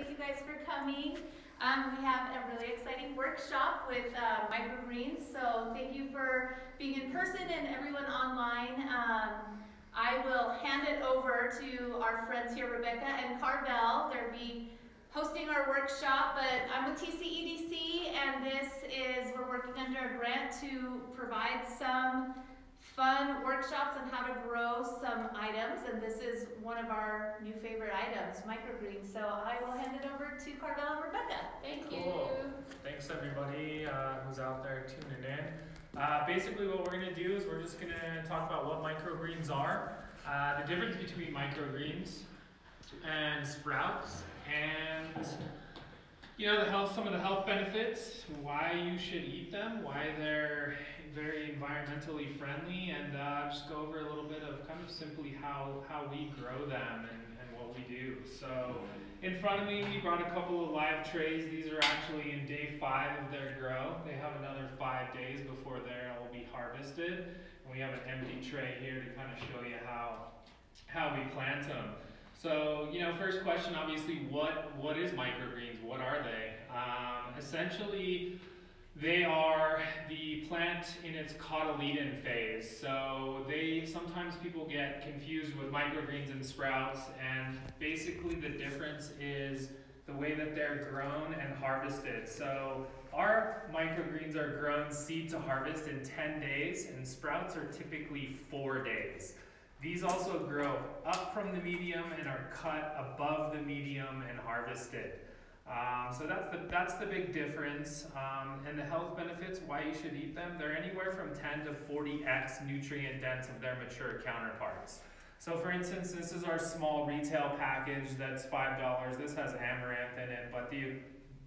thank you guys for coming. Um, we have a really exciting workshop with uh, microgreens, so thank you for being in person and everyone online. Um, I will hand it over to our friends here, Rebecca and Carvel. They'll be hosting our workshop, but I'm with TCEDC, and this is, we're working under a grant to provide some fun workshops on how to grow some items, and this is one of our new favorite items, microgreens. So I will hand it over to Carvel and Rebecca. Thank Cool. you. Thanks everybody uh, who's out there tuning in. Uh, basically what we're going to do is we're just going to talk about what microgreens are, uh, the difference between microgreens and sprouts, and you know the health, some of the health benefits, why you should eat them, why they're very environmentally friendly, and uh, just go over a little bit of kind of simply how, how we grow them and, and what we do. So in front of me, we brought a couple of live trays. These are actually in day five of their grow. They have another five days before they'll be harvested. And we have an empty tray here to kind of show you how, how we plant them. So, you know, first question, obviously, what, what is microgreens? What are they? Um, essentially, they are the plant in its cotyledon phase. So they sometimes people get confused with microgreens and sprouts, and basically the difference is the way that they're grown and harvested. So our microgreens are grown seed to harvest in 10 days, and sprouts are typically four days. These also grow up from the medium and are cut above the medium and harvested. Um, so that's the, that's the big difference. Um, and the health benefits, why you should eat them, they're anywhere from 10 to 40x nutrient dense of their mature counterparts. So for instance, this is our small retail package that's $5. This has amaranth in it, but the,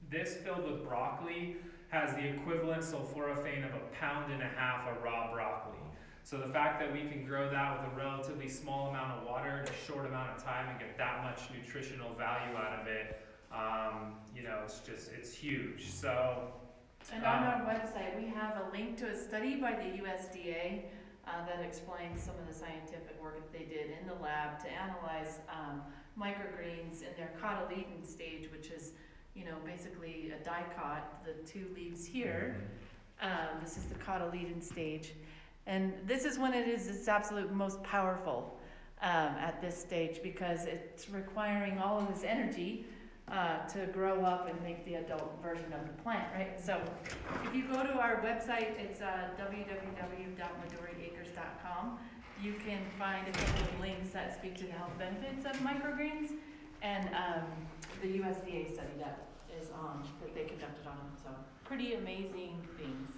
this filled with broccoli has the equivalent sulforaphane of a pound and a half of raw broccoli. So the fact that we can grow that with a relatively small amount of water in a short amount of time and get that much nutritional value out of it, um, you know, it's just, it's huge. So, And on Um, our website, we have a link to a study by the USDA uh, that explains some of the scientific work that they did in the lab to analyze um, microgreens in their cotyledon stage, which is, you know, basically a dicot, the two leaves here. Um, this is the cotyledon stage. And this is when it is its absolute most powerful um, at this stage because it's requiring all of this energy uh, to grow up and make the adult version of the plant, right? So if you go to our website, it's uh, www.midoriacres.com. You can find a couple of links that speak to the health benefits of microgreens and um, the USDA study that is on, that they conducted on them. So pretty amazing things.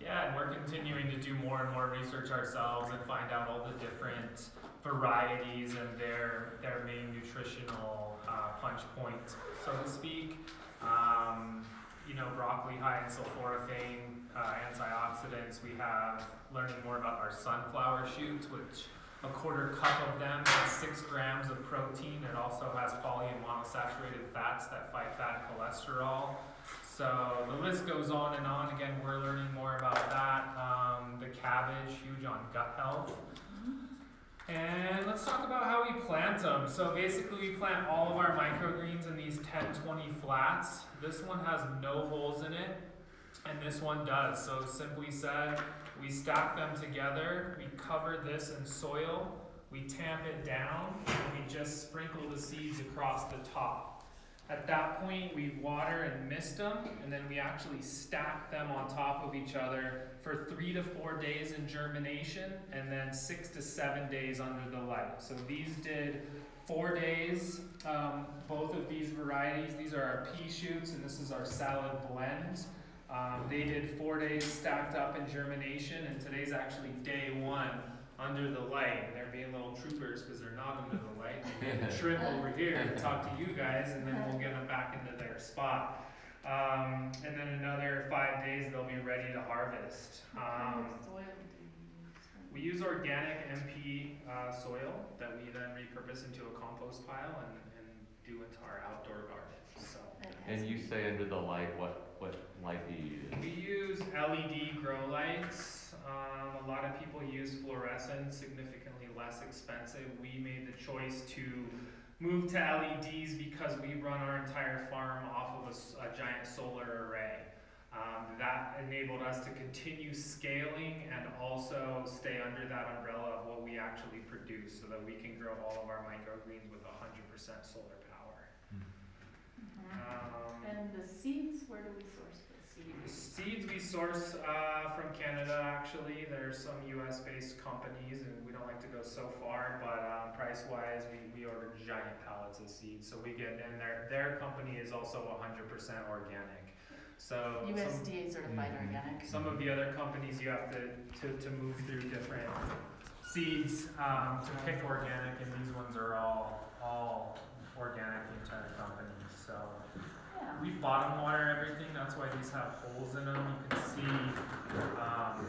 yeah, and we're continuing to do more and more research ourselves and find out all the different varieties and their, their main nutritional uh, punch point, so to speak. Um, you know, broccoli high in sulforaphane, uh, antioxidants. We have learning more about our sunflower shoots, which a quarter cup of them has six grams of protein. It also has poly and monosaturated fats that fight bad cholesterol. So the list goes on and on. Again, we're learning more about that. Um, the cabbage, huge on gut health. And let's talk about how we plant them. So basically we plant all of our microgreens in these 10-20 flats. This one has no holes in it, and this one does. So simply said, we stack them together, we cover this in soil, we tamp it down, and we just sprinkle the seeds across the top. At that point, we water and mist them, and then we actually stack them on top of each other for three to four days in germination, and then six to seven days under the light. So these did four days, um, both of these varieties. These are our pea shoots, and this is our salad blend. Um, they did four days stacked up in germination, and today's actually day one under the light. And They're being little troopers because they're not under the light. They trip over here to talk to you guys, and then we'll get them back into their spot. Um, and then another five days, they'll be ready to harvest. Um, of soil do you use? we use organic MP uh, soil that we then repurpose into a compost pile and, and do into our outdoor garden. So And you say under the light, what, what light do you use? we use LED grow lights. Um, a lot of people use fluorescent, significantly less expensive. We made the choice to moved to LEDs because we run our entire farm off of a giant solar array. Um, that enabled us to continue scaling and also stay under that umbrella of what we actually produce so that we can grow all of our microgreens with 100% solar power. Um, And the seeds, where do we source the seeds? We source uh, from Canada. Actually, there's some U.S.-based companies, and we don't like to go so far. But um, price-wise, we, we order giant pallets of seeds, so we get and their their company is also 100% organic. So some, USDA certified Mhm. organic. some of the other companies you have to, to, to move through different seeds um, to pick organic, and these ones are all all organic. The entire company. So. We bottom water everything, that's why these have holes in them, you can see, um,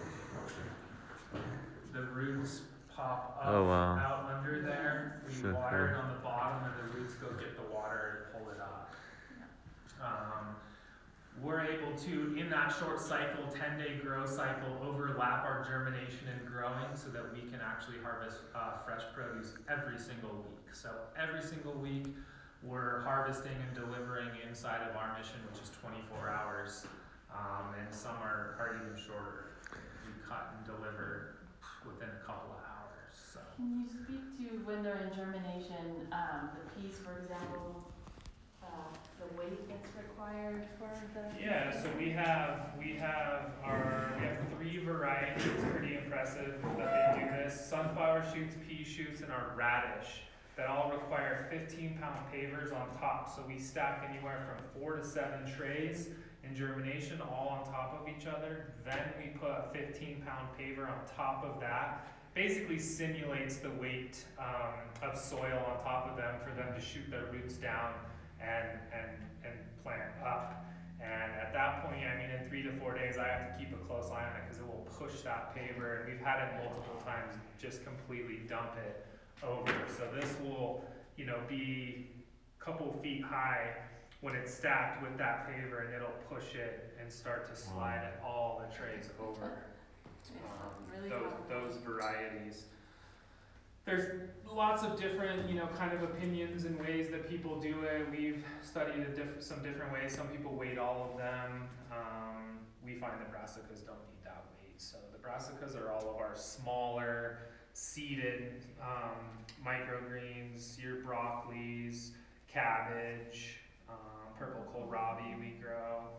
the roots pop up Oh, wow. out under there. We So water it cool. on the bottom and the roots go get the water and pull it up. Um, we're able to, in that short cycle, ten day grow cycle, overlap our germination and growing so that we can actually harvest, uh, fresh produce every single week. So every single week, we're harvesting and delivering inside of our mission, which is twenty-four hours. Um, and some are, are even shorter. We cut and deliver within a couple of hours, so. Can you speak to when they're in germination, um, the peas, for example, uh, the weight that's required for the? Yeah, so we have, we have our, we have three varieties, It's pretty impressive that they do this. Sunflower shoots, pea shoots, and our radish that all require fifteen pound pavers on top. So we stack anywhere from four to seven trays in germination, all on top of each other. Then we put a fifteen pound paver on top of that. Basically simulates the weight um, of soil on top of them for them to shoot their roots down and, and, and plant up. And at that point, I mean, in three to four days, I have to keep a close eye on it because it will push that paver. And we've had it multiple times just completely dump it over. So this will, you know, be a couple feet high when it's stacked with that paver and it'll push it and start to slide it all the trays over um, Really those, those varieties. There's lots of different, you know, kind of opinions and ways that people do it. We've studied a diff- some different ways. Some people weight all of them. Um, we find the brassicas don't need that weight. So the brassicas are all of our smaller, seeded um, microgreens, your broccolis, cabbage, um, purple kohlrabi we grow,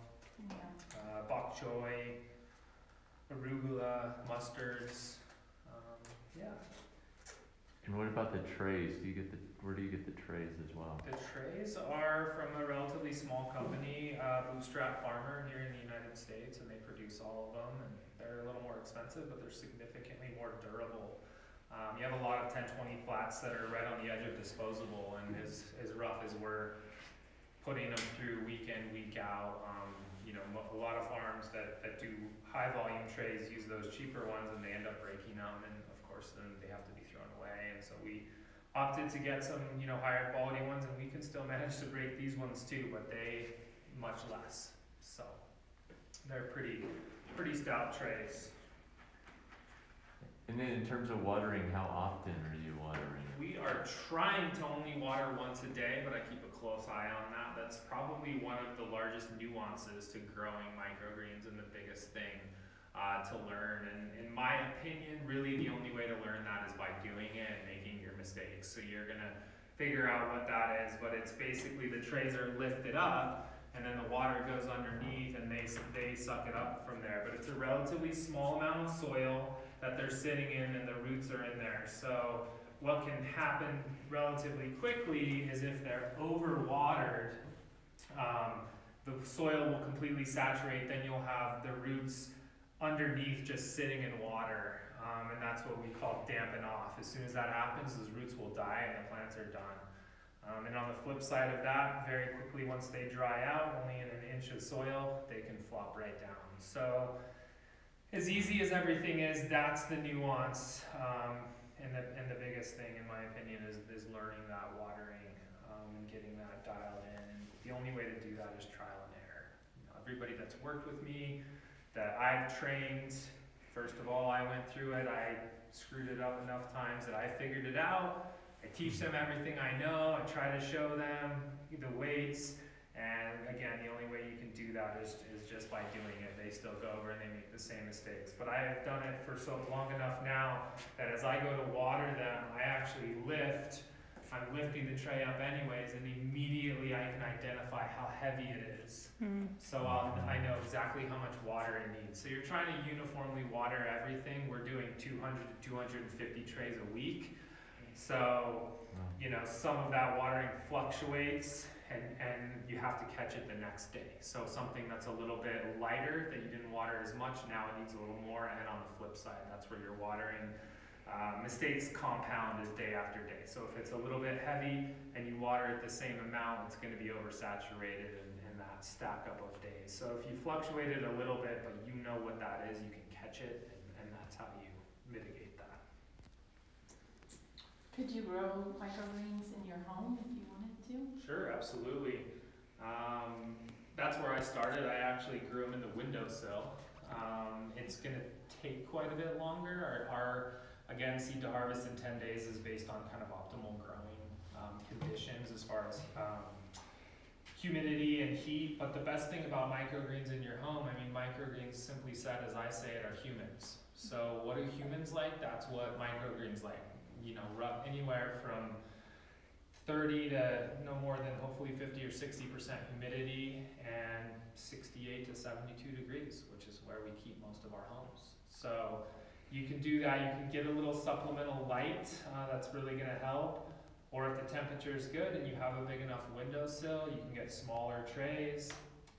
Yeah. uh, bok choy, arugula, mustards. Um, yeah. And what about the trays? Do you get the, where do you get the trays as well? The trays are from a relatively small company, uh, Bootstrap Farmer here in the United States, and they produce all of them. And they're a little more expensive, but they're significantly more durable. Um, you have a lot of 1020 flats that are right on the edge of disposable, and as, as rough as we're putting them through week in, week out, um, you know, a lot of farms that, that do high volume trays use those cheaper ones, and they end up breaking them, and of course, then they have to be thrown away. And so we opted to get some, you know, higher quality ones, and we can still manage to break these ones too, but they much less. So they're pretty, pretty stout trays. And then in terms of watering, how often are you watering? We are trying to only water once a day, but I keep a close eye on that. That's probably one of the largest nuances to growing microgreens and the biggest thing uh, to learn. And in my opinion, really the only way to learn that is by doing it and making your mistakes. So you're gonna figure out what that is, but it's basically the trays are lifted up and then the water goes underneath and they, they suck it up from there. But it's a relatively small amount of soil that they're sitting in and the roots are in there. So what can happen relatively quickly is if they're overwatered, um, the soil will completely saturate, then you'll have the roots underneath just sitting in water. Um, and that's what we call dampen off. As soon as that happens, those roots will die and the plants are done. Um, and on the flip side of that, very quickly once they dry out, only in an inch of soil, they can flop right down. So as easy as everything is, that's the nuance. Um, and the, and the biggest thing, in my opinion, is, is learning that watering um, and getting that dialed in. And the only way to do that is trial and error. You know, everybody that's worked with me, that I've trained, first of all, I went through it. I screwed it up enough times that I figured it out. I teach them everything I know. I try to show them the weights. And again, the only way you can do that is, is just by doing it. They still go over and they make the same mistakes. But I have done it for so long enough now that as I go to water them, I actually lift. I'm lifting the tray up anyways, and immediately I can identify how heavy it is. Hmm. So I'll, I know exactly how much water it needs. So you're trying to uniformly water everything. We're doing 200 to 250 trays a week. So you know, some of that watering fluctuates and, and you have to catch it the next day. So something that's a little bit lighter that you didn't water as much, now it needs a little more. And on the flip side, that's where you're watering. Uh, mistakes compound as day after day. So if it's a little bit heavy and you water it the same amount, it's going to be oversaturated in, in that stack up of days. So if you fluctuate it a little bit, but you know what that is, you can catch it, and, and that's how you mitigate that. Could you grow microgreens in your home if you Sure, absolutely. Um, that's where I started. I actually grew them in the windowsill. Um, it's going to take quite a bit longer. Our, our, again, seed to harvest in 10 days is based on kind of optimal growing um, conditions as far as um, humidity and heat. But the best thing about microgreens in your home, I mean, microgreens simply said, as I say it, are humans. So what do humans like? That's what microgreens like. You know, anywhere from 30 to no more than hopefully 50 or 60 percent humidity and 68 to 72 degrees, which is where we keep most of our homes. So you can do that. You can get a little supplemental light. Uh, that's really going to help. Or if the temperature is good and you have a big enough windowsill, you can get smaller trays.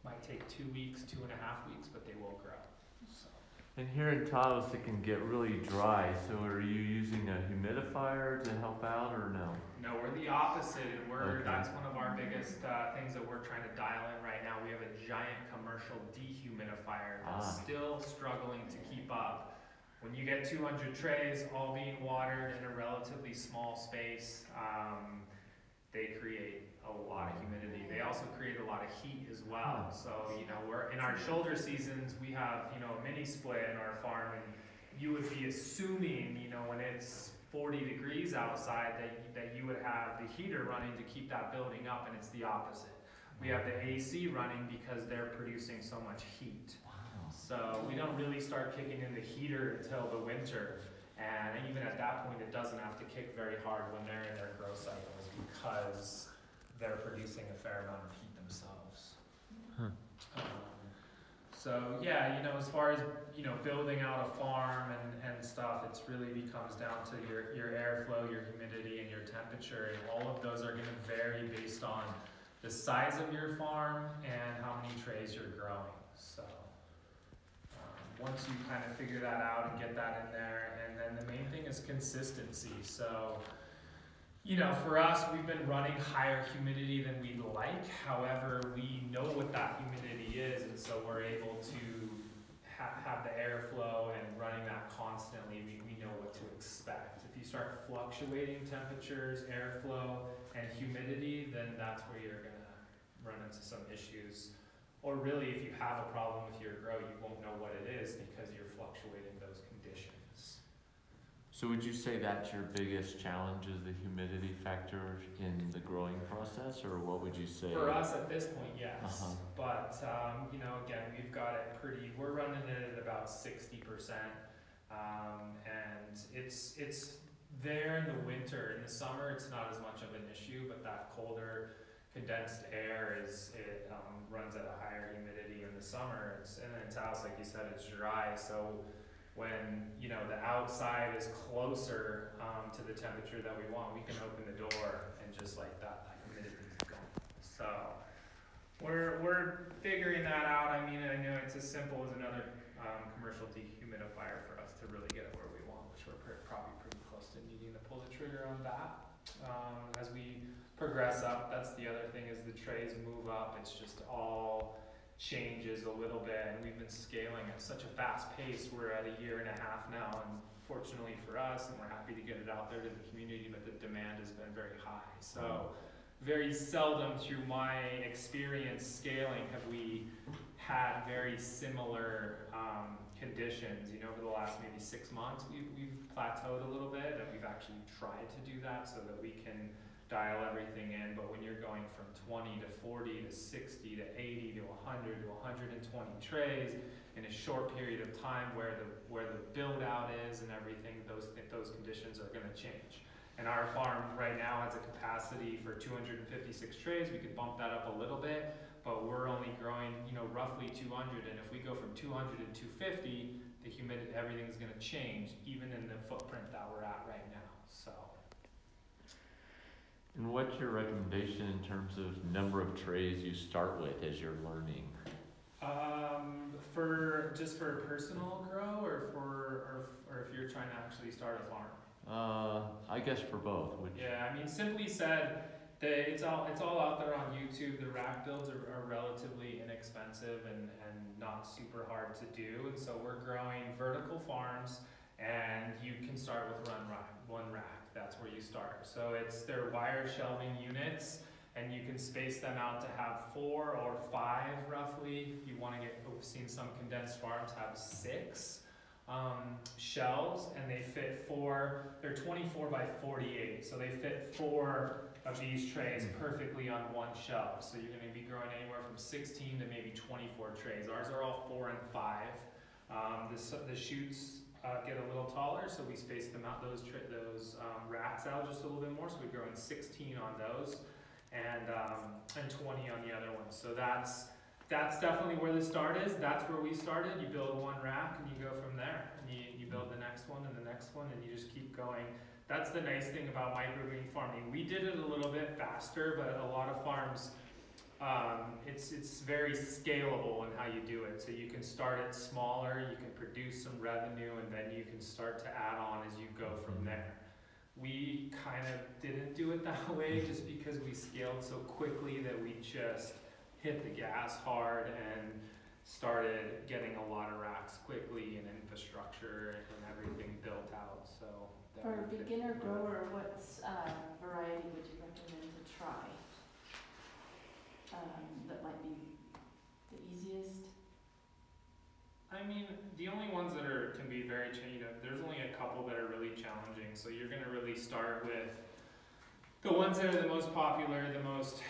Might take two weeks, two and a half weeks, but they will grow. And here in Taos, it can get really dry. So are you using a humidifier to help out, or no? No, we're the opposite, and we're Okay. that's one of our biggest uh, things that we're trying to dial in right now. We have a giant commercial dehumidifier that's Ah. still struggling to keep up. When you get 200 trays all being watered in a relatively small space, um, they create a lot of humidity. They also create a lot of heat as well. Hmm. So you know, we're in our shoulder seasons. We have you know a mini split in our farm, and you would be assuming you know when it's 40 degrees outside that that you would have the heater running to keep that building up, and it's the opposite. We have the AC running because they're producing so much heat. Wow. So we don't really start kicking in the heater until the winter. And even at that point, it doesn't have to kick very hard when they're in their growth cycles because they're producing a fair amount of heat themselves. Huh. Um, so yeah, you know, as far as you know, building out a farm and, and stuff, it's really becomes down to your your airflow, your humidity, and your temperature, and all of those are going to vary based on the size of your farm and how many trays you're growing. So once you kind of figure that out and get that in there, and then the main thing is consistency. So you know, for us, we've been running higher humidity than we'd like. However, we know what that humidity is, and so we're able to ha- have the airflow and running that constantly. We, we know what to expect. If you start fluctuating temperatures, airflow, and humidity, then that's where you're gonna run into some issues. Or really, if you have a problem with your grow, you won't know what it is because you're fluctuating those conditions. So would you say that's your biggest challenge is the humidity factor in the growing process, or what would you say? For us at this point, yes. Uh-huh. But, um, you know, again, we've got it pretty, we're running it at about sixty percent. Um, and it's, it's there in the winter. In the summer, it's not as much of an issue, but that colder condensed air is, it, um, runs at a higher humidity in the summer. It's, and then it's house, like you said, it's dry, so when, you know, the outside is closer, um, to the temperature that we want, we can open the door and just like that, that humidity is gone. So, we're, we're figuring that out. I mean, I know it's as simple as another um, commercial dehumidifier for us to really get it where we want, which we're pr- probably pretty close to needing to pull the trigger on that. Um, as we progress up, that's the other thing is the trays move up. It's just all changes a little bit, and we've been scaling at such a fast pace. We're at a year and a half now, and fortunately for us, and we're happy to get it out there to the community, but the demand has been very high. So very seldom through my experience scaling have we had very similar um, conditions. You know, over the last maybe six months, we've, we've plateaued a little bit, and we've actually tried to do that so that we can dial everything in. But when you're going from 20 to 40 to 60 to 80 to 100 to 120 trays in a short period of time, where the where the build out is and everything, those those conditions are going to change. And our farm right now has a capacity for 256 trays. We could bump that up a little bit, but we're only growing, you know, roughly 200. And if we go from 200 to 250, the humidity, everything's going to change, even in the footprint that we're at right now. So. And what's your recommendation in terms of number of trays you start with as you're learning? Um, for just for personal grow, or for, or, or if you're trying to actually start a farm. Uh, I guess for both, which, Yeah, I mean, simply said, the, it's all it's all out there on YouTube. The rack builds are, are relatively inexpensive and, and not super hard to do, and so we're growing vertical farms, and you can start with one rack. One rack, that's where you start. So it's their wire shelving units, and you can space them out to have four or five roughly. You want to get. We've seen some condensed farms have six um, shelves and they fit four, they're 24 by 48, so they fit four of these trays perfectly on one shelf. So you're gonna be growing anywhere from 16 to maybe 24 trays. Ours are all four and five. Um, the, the shoots uh, get a little taller, so we space them out, those, those um, racks out just a little bit more, so we're growing 16 on those and, um, and 20 on the other ones. So that's that's definitely where the start is. That's where we started. You build one rack and you go from there. And you, you build the next one and the next one and you just keep going. That's the nice thing about microgreen farming. We did it a little bit faster, but a lot of farms, um, it's, it's very scalable in how you do it. So you can start it smaller, you can produce some revenue, and then you can start to add on as you go from there. We kind of didn't do it that way just because we scaled so quickly that we just hit the gas hard and started getting a lot of racks quickly and infrastructure and everything built out. So For a beginner grower, what uh, variety would you recommend to try? Um, that might be the easiest? I mean, the only ones that are can be very you know, there's only a couple that are really challenging. So you're gonna really start with the ones that are the most popular, the most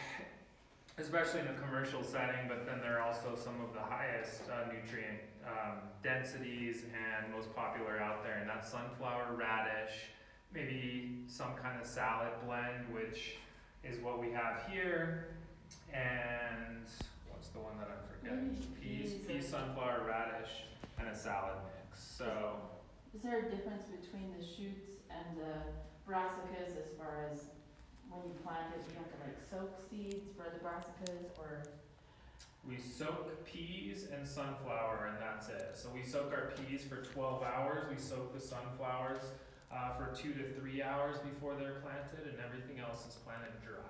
especially in a commercial setting, but then there are also some of the highest uh, nutrient um, densities and most popular out there, and that's sunflower, radish, maybe some kind of salad blend, which is what we have here, and what's the one that I'm forgetting? Peas, peas peas, sunflower, radish, and a salad mix. So Is there a difference between the shoots and the brassicas as far as when you plant it, you have to like soak seeds for the brassicas or? we soak peas and sunflower, and that's it. So we soak our peas for 12 hours. We soak the sunflowers uh, for two to three hours before they're planted, and everything else is planted dry.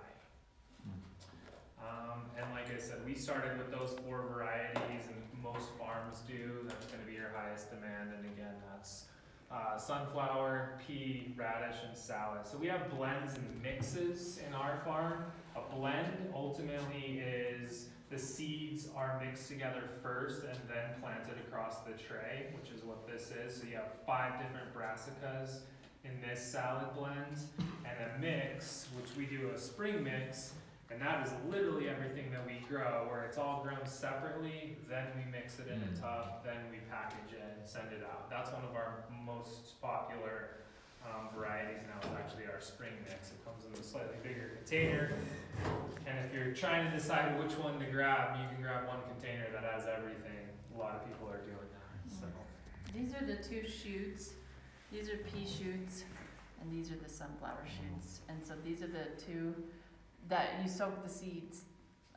Um, and like I said, we started with those four varieties, and most farms do. That's going to be your highest demand, and again, that's uh, sunflower, pea, radish, and salad. So we have blends and mixes in our farm. A blend ultimately is the seeds are mixed together first and then planted across the tray, which is what this is. So you have five different brassicas in this salad blend, and a mix, which we do a spring mix, and that is literally everything that we grow, where it's all grown separately, then we mix it in a Mm. tub, then we package it and send it out. That's one of our most popular um, varieties now is actually our spring mix. It comes in a slightly bigger container. And if you're trying to decide which one to grab, you can grab one container that has everything. A lot of people are doing that, so. These are the two shoots, these are pea shoots, and these are the sunflower shoots. And so these are the two that you soak the seeds.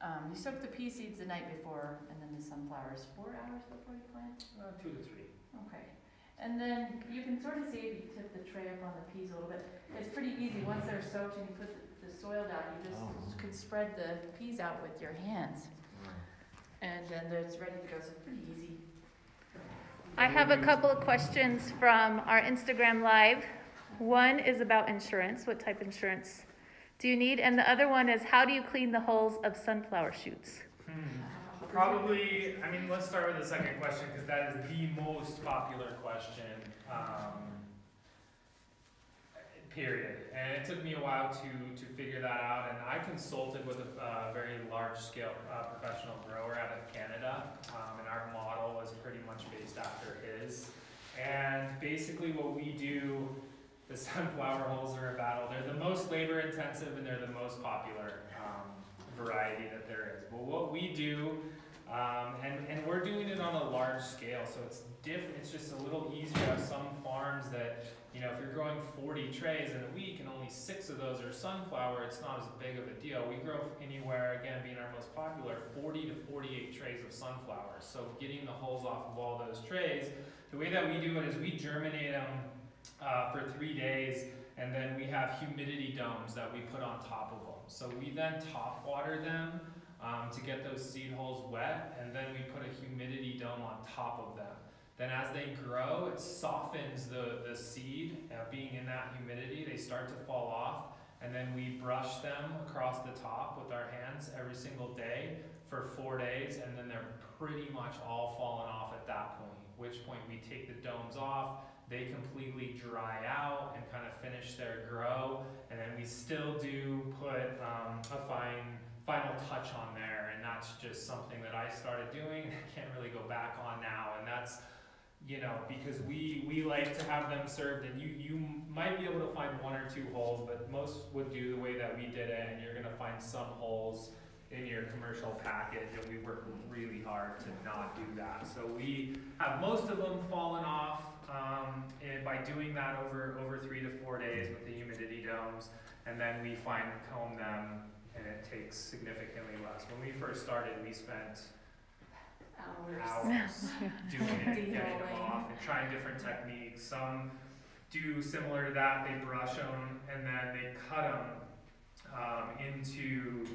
Um, you soak the pea seeds the night before, and then the sunflowers four hours before you plant? Uh, two to three. Okay. And then you can sort of see if you tip the tray up on the peas a little bit. It's pretty easy, once they're soaked and you put the, the soil down, you Oh. just could spread the peas out with your hands. And then it's ready to go, so it's pretty easy. I have a couple of questions from our Instagram Live. One is about insurance. What type of insurance do you need? And the other one is how do you clean the holes of sunflower shoots? Hmm. Probably, I mean, let's start with the second question, because that is the most popular question, um, period. And it took me a while to, to figure that out, and I consulted with a, uh, very large-scale, uh, professional grower out of Canada, um, and our model is pretty much based after his. And basically what we do, the sunflower holes are a battle, they're the most labor-intensive and they're the most popular, um, variety that there is. But what we do, um, and, and we're doing it on a large scale, so it's different, it's just a little easier. Some farms that, you know, if you're growing forty trays in a week and only six of those are sunflower, it's not as big of a deal. We grow anywhere, again, being our most popular, forty to forty-eight trays of sunflowers. So getting the holes off of all those trays, the way that we do it is we germinate them, uh, for three days, and then we have humidity domes that we put on top of them. So we then top water them um, to get those seed holes wet, and then we put a humidity dome on top of them. Then as they grow, it softens the, the seed, uh, being in that humidity, they start to fall off, and then we brush them across the top with our hands every single day for four days, and then they're pretty much all fallen off at that point, which point we take the domes off, they completely dry out and kind of finish their grow, and then we still do put um, a fine final touch on there, and that's just something that I started doing. I can't really go back on now, and that's you know because we we like to have them served, and you you might be able to find one or two holes, but most would do the way that we did it, and you're gonna find some holes in your commercial package, and we work really hard to not do that. So we have most of them fallen off um, and by doing that over over three to four days with the humidity domes, and then we fine comb them, and it takes significantly less. When we first started, we spent Hours. hours doing it, getting them off, and trying different techniques. Some do similar to that; they brush them and then they cut them um, into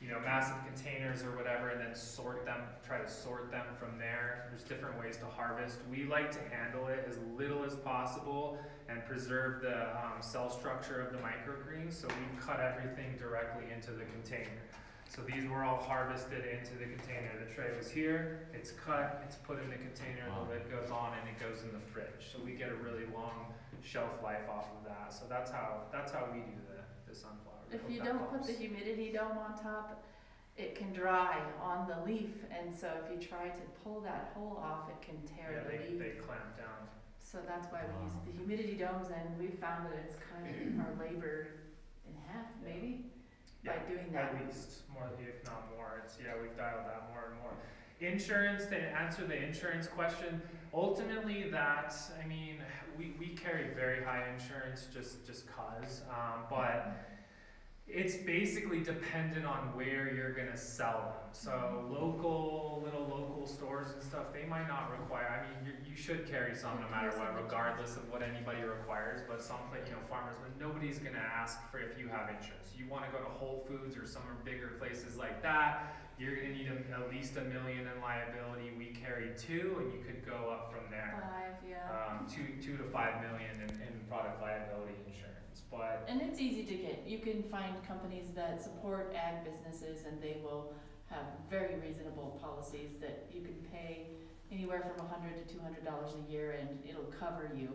you know massive containers or whatever, and then sort them. Try to sort them from there. There's different ways to harvest. We like to handle it as little as possible and preserve the um, cell structure of the microgreens. So we cut everything directly into the container. So these were all harvested into the container. The tray was here, it's cut, it's put in the container, Wow. the lid goes on, and it goes in the fridge. So we get a really long shelf life off of that. So that's how that's how we do the, the sunflower. If you don't put the humidity dome on top, it can dry on the leaf, and so if you try to pull that hole off, it can tear yeah, the they, leaf. they clamp down. So that's why we use the humidity domes, and we found that it's kind of our labor in half, maybe, by doing that. At least, more, if not more, it's, yeah, we've dialed that more and more. Insurance, to answer the insurance question, ultimately that, I mean, we, we carry very high insurance just, just cause, um, but it's basically dependent on where you're gonna sell them. So local, little local stores and stuff, they might not require, I mean, you, you should carry some no matter what, regardless of what anybody requires, but some, you know, farmers, but nobody's gonna ask for if you have insurance. You wanna go to Whole Foods or some bigger places like that, you're gonna need a, at least a million in liability. We carry two, and you could go up from there. Five, yeah. Um, two, two to five million in, in product liability insurance, but And it's easy to get, you can find companies that support ag businesses and they will have very reasonable policies that you can pay anywhere from a hundred to two hundred dollars a year and it'll cover you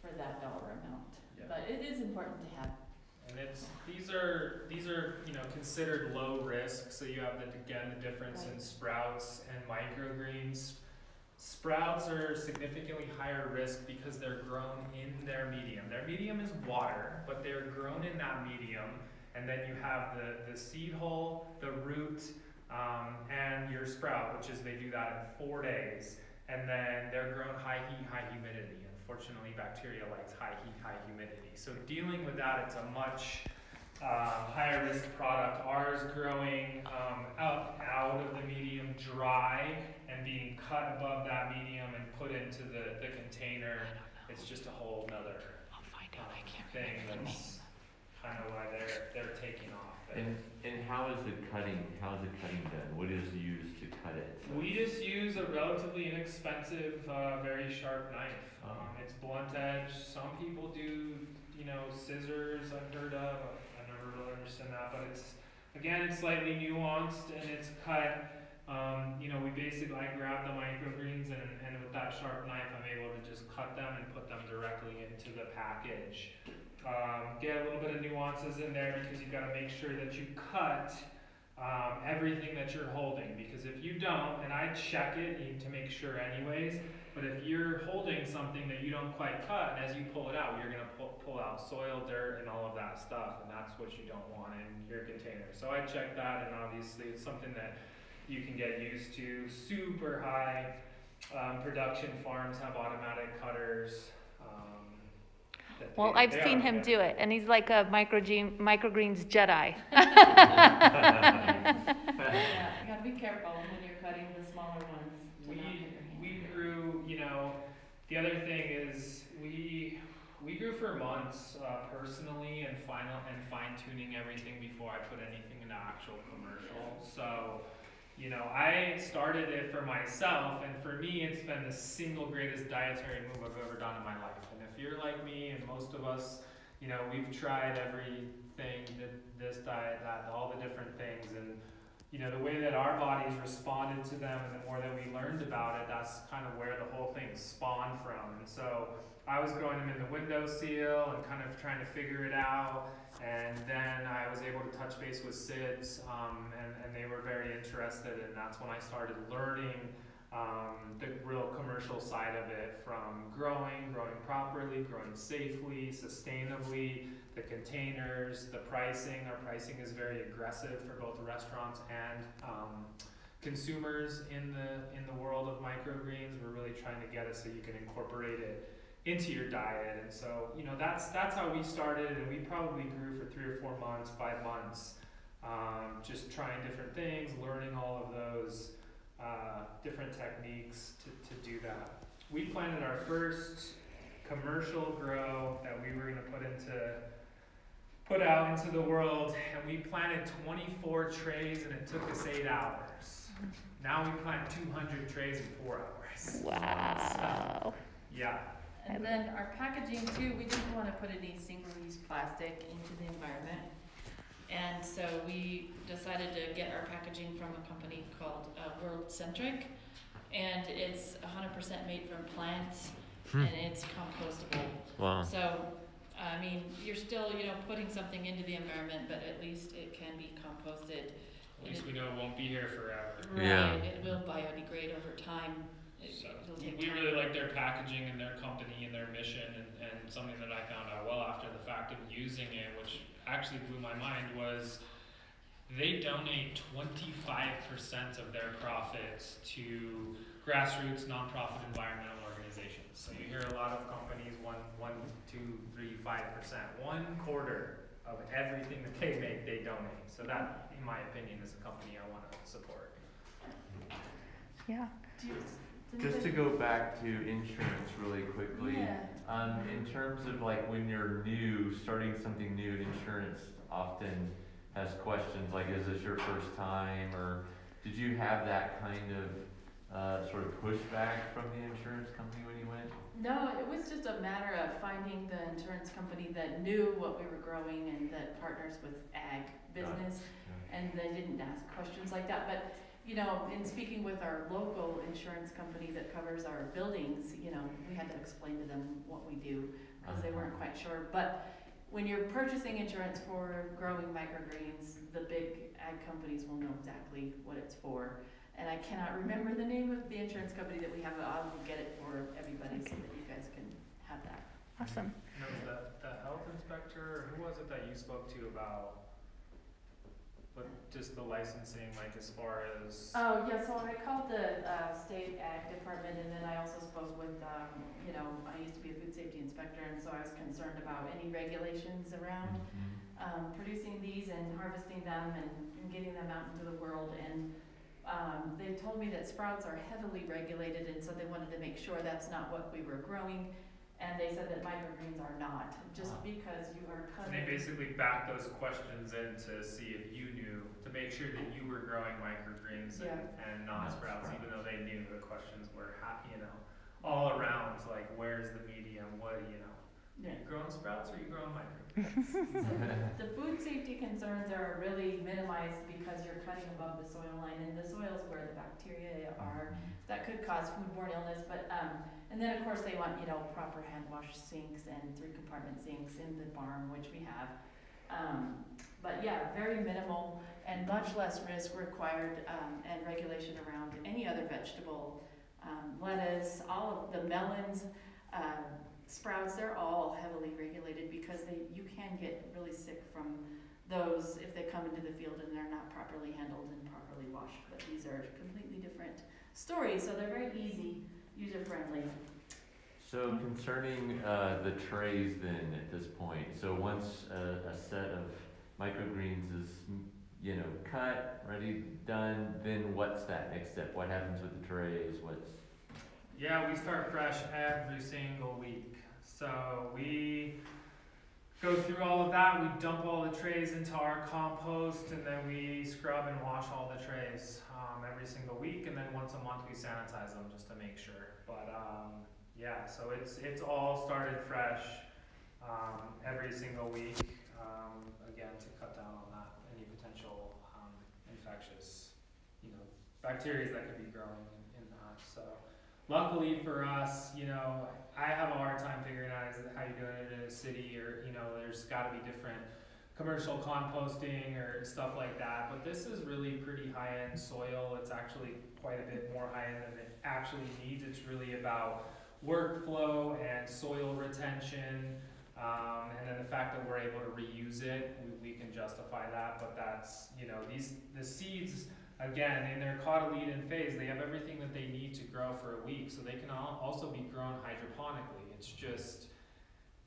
for that dollar amount. Yeah. But it is important to have. And it's, these are, these are, you know, considered low risk, so you have the, again, the difference in sprouts and microgreens. Sprouts are significantly higher risk because they're grown in their medium. Their medium is water, but they're grown in that medium. And then you have the, the seed hole, the root, um, and your sprout, which is they do that in four days. And then they're grown high heat, high humidity. Unfortunately, bacteria likes high heat, high humidity. So dealing with that, it's a much um, higher risk product. Ours growing um, out out of the medium, dry, and being cut above that medium and put into the, the container. It's just a whole nother um, thing that's kind of why they're they're taking off. there. And, and how is the cutting, how is the cutting done? What is used to cut it? We just use a relatively inexpensive, uh, very sharp knife. Um, it's blunt edge. Some people do, you know, scissors. I've heard of. I never really understand that, but it's again, it's slightly nuanced and it's cut Um, you know, we basically, I grab the microgreens and, and with that sharp knife, I'm able to just cut them and put them directly into the package. Um, get a little bit of nuances in there because you've got to make sure that you cut um, everything that you're holding. Because if you don't, and I check it to make sure anyways, but if you're holding something that you don't quite cut, and as you pull it out, you're gonna pull, pull out soil, dirt, and all of that stuff, and that's what you don't want in your container. So I check that, and obviously it's something that you can get used to. Super high um, production farms have automatic cutters. Um, Well, they- I've they seen him good. do it, and he's like a microgreen, microgreens Jedi. Yeah, you gotta be careful when you're cutting the smaller ones. to We, not hit your hand. we grew, you know, the other thing is we, we grew for months, uh, personally and final, and fine tuning everything before I put anything into actual commercial. So, you know, I started it for myself and for me, it's been the single greatest dietary move I've ever done in my life. And if you're like me and most of us, you know, we've tried everything, this diet, that, all the different things and you know, the way that our bodies responded to them and the more that we learned about it, that's kind of where the whole thing spawned from. And so I was growing them in the windowsill and kind of trying to figure it out. And then I was able to touch base with SIDS, um, and, and they were very interested. And that's when I started learning um, the real commercial side of it from growing, growing properly, growing safely, sustainably, the containers, the pricing. Our pricing is very aggressive for both restaurants and um, consumers in the in the world of microgreens. We're really trying to get it so you can incorporate it into your diet. And so, you know, that's that's how we started, and we probably grew for three or four months, five months, um, just trying different things, learning all of those uh, different techniques to, to do that. We planted our first commercial grow that we were going to put into put out into the world and we planted 24 trays and it took us eight hours now we plant 200 trays in four hours Wow. yeah And then our packaging too, we didn't wanna put any single-use plastic into the environment. And so we decided to get our packaging from a company called uh, World Centric. And it's hundred percent made from plants Hmm. and it's compostable. Wow. So, I mean, you're still, you know, putting something into the environment, but at least it can be composted. at least we know it won't be here forever Yeah. Right, it will biodegrade over time. It- so it'll take we time. really like their packaging and their company and their mission and, and something that i found out well after the fact of using it which actually blew my mind was they donate 25% of their profits to grassroots nonprofit environmental organizations. So you hear a lot of companies one, one, two, three, five percent. One quarter of everything that they make, they donate. So that, in my opinion, is a company I want to support. Yeah. Do you- Just to go back to insurance really quickly. Yeah. Um, in terms of like when you're new, starting something new, insurance often has questions like, is this your first time? Or did you have that kind of, uh, sort of pushback from the insurance company when you went? No, it was just a matter of finding the insurance company that knew what we were growing and that partners with ag business. And they didn't ask questions like that, but, you know, in speaking with our local insurance company that covers our buildings, you know, we had to explain to them what we do, cause they weren't quite sure. But when you're purchasing insurance for growing microgreens, the big ag companies will know exactly what it's for. And I cannot remember the name of the insurance company that we have, but I will get it for everybody so that you guys can have that. Awesome. And it was the, the health inspector, who was it that you spoke to about, but just the licensing, like as far as? Oh, yeah, so I called the, uh, state ag department and then I also spoke with, um, you know, I used to be a food safety inspector and so I was concerned about any regulations around, Mhm. um, producing these and harvesting them and, and getting them out into the world and, um, they told me that sprouts are heavily regulated and so they wanted to make sure that's not what we were growing. And they said that microgreens are not, just Ah. because you are And cutting. they basically backed those questions in to see if you knew, to make sure that you were growing microgreens and, and not sprouts, even though they knew the questions were, you know, all around, like where's the medium, what, you know, are Yeah. you growing sprouts or are you growing microgreens? So The food safety concerns are really minimized because you're cutting above the soil line and the soil is where the bacteria are, that could cause foodborne illness, but, um, and then of course they want, you know, proper hand wash sinks and three compartment sinks in the barn, which we have. Um, but yeah, very minimal and much less risk required, um, and regulation around any other vegetable, um, lettuce, all of the melons, um, sprouts, they're all heavily regulated because they, you can get really sick from those if they come into the field and they're not properly handled and properly washed. But these are completely different stories, so they're very easy, user friendly. So concerning uh, the trays then at this point, so once a, a set of microgreens is, you know, cut, ready, done, then what's that next step? What happens with the trays? What's, Yeah, we start fresh every single week. So we go through all of that. We dump all the trays into our compost, and then we scrub and wash all the trays um, every single week. And then once a month we sanitize them just to make sure. But um, yeah, so it's it's all started fresh um, every single week. Um, again, to cut down on that any potential um, infectious, you know, bacteria that could be growing in, in that. So luckily for us, you know, I have a hard time figuring out how you doing it in a city or you know, there's got to be different commercial composting or stuff like that. But this is really pretty high end soil. It's actually quite a bit more high end than it actually needs. It's really about workflow and soil retention. Um, and then the fact that we're able to reuse it, we, we can justify that. But that's, you know, these the seeds again, in their cotyledon phase, they have everything that they need to grow for a week, so they can al- also be grown hydroponically. It's just,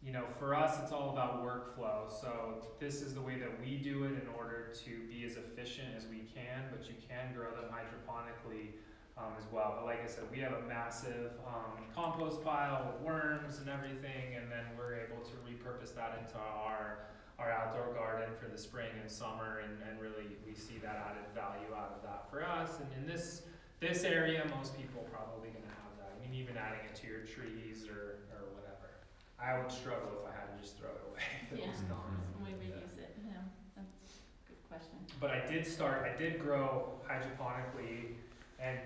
you know, for us, it's all about workflow. So this is the way that we do it in order to be as efficient as we can, but you can grow them hydroponically um, as well. But like I said, we have a massive um, compost pile with worms and everything, and then we're able to repurpose that into our our outdoor garden for the spring and summer and, and really we see that added value out of that for us and in this this area most people probably going to have that i mean even adding it to your trees or, or whatever i would struggle if i had to just throw it away if it was Yeah. gone mm-hmm. We Yeah. reuse it, yeah, that's a good question. but I did start, I did grow hydroponically, and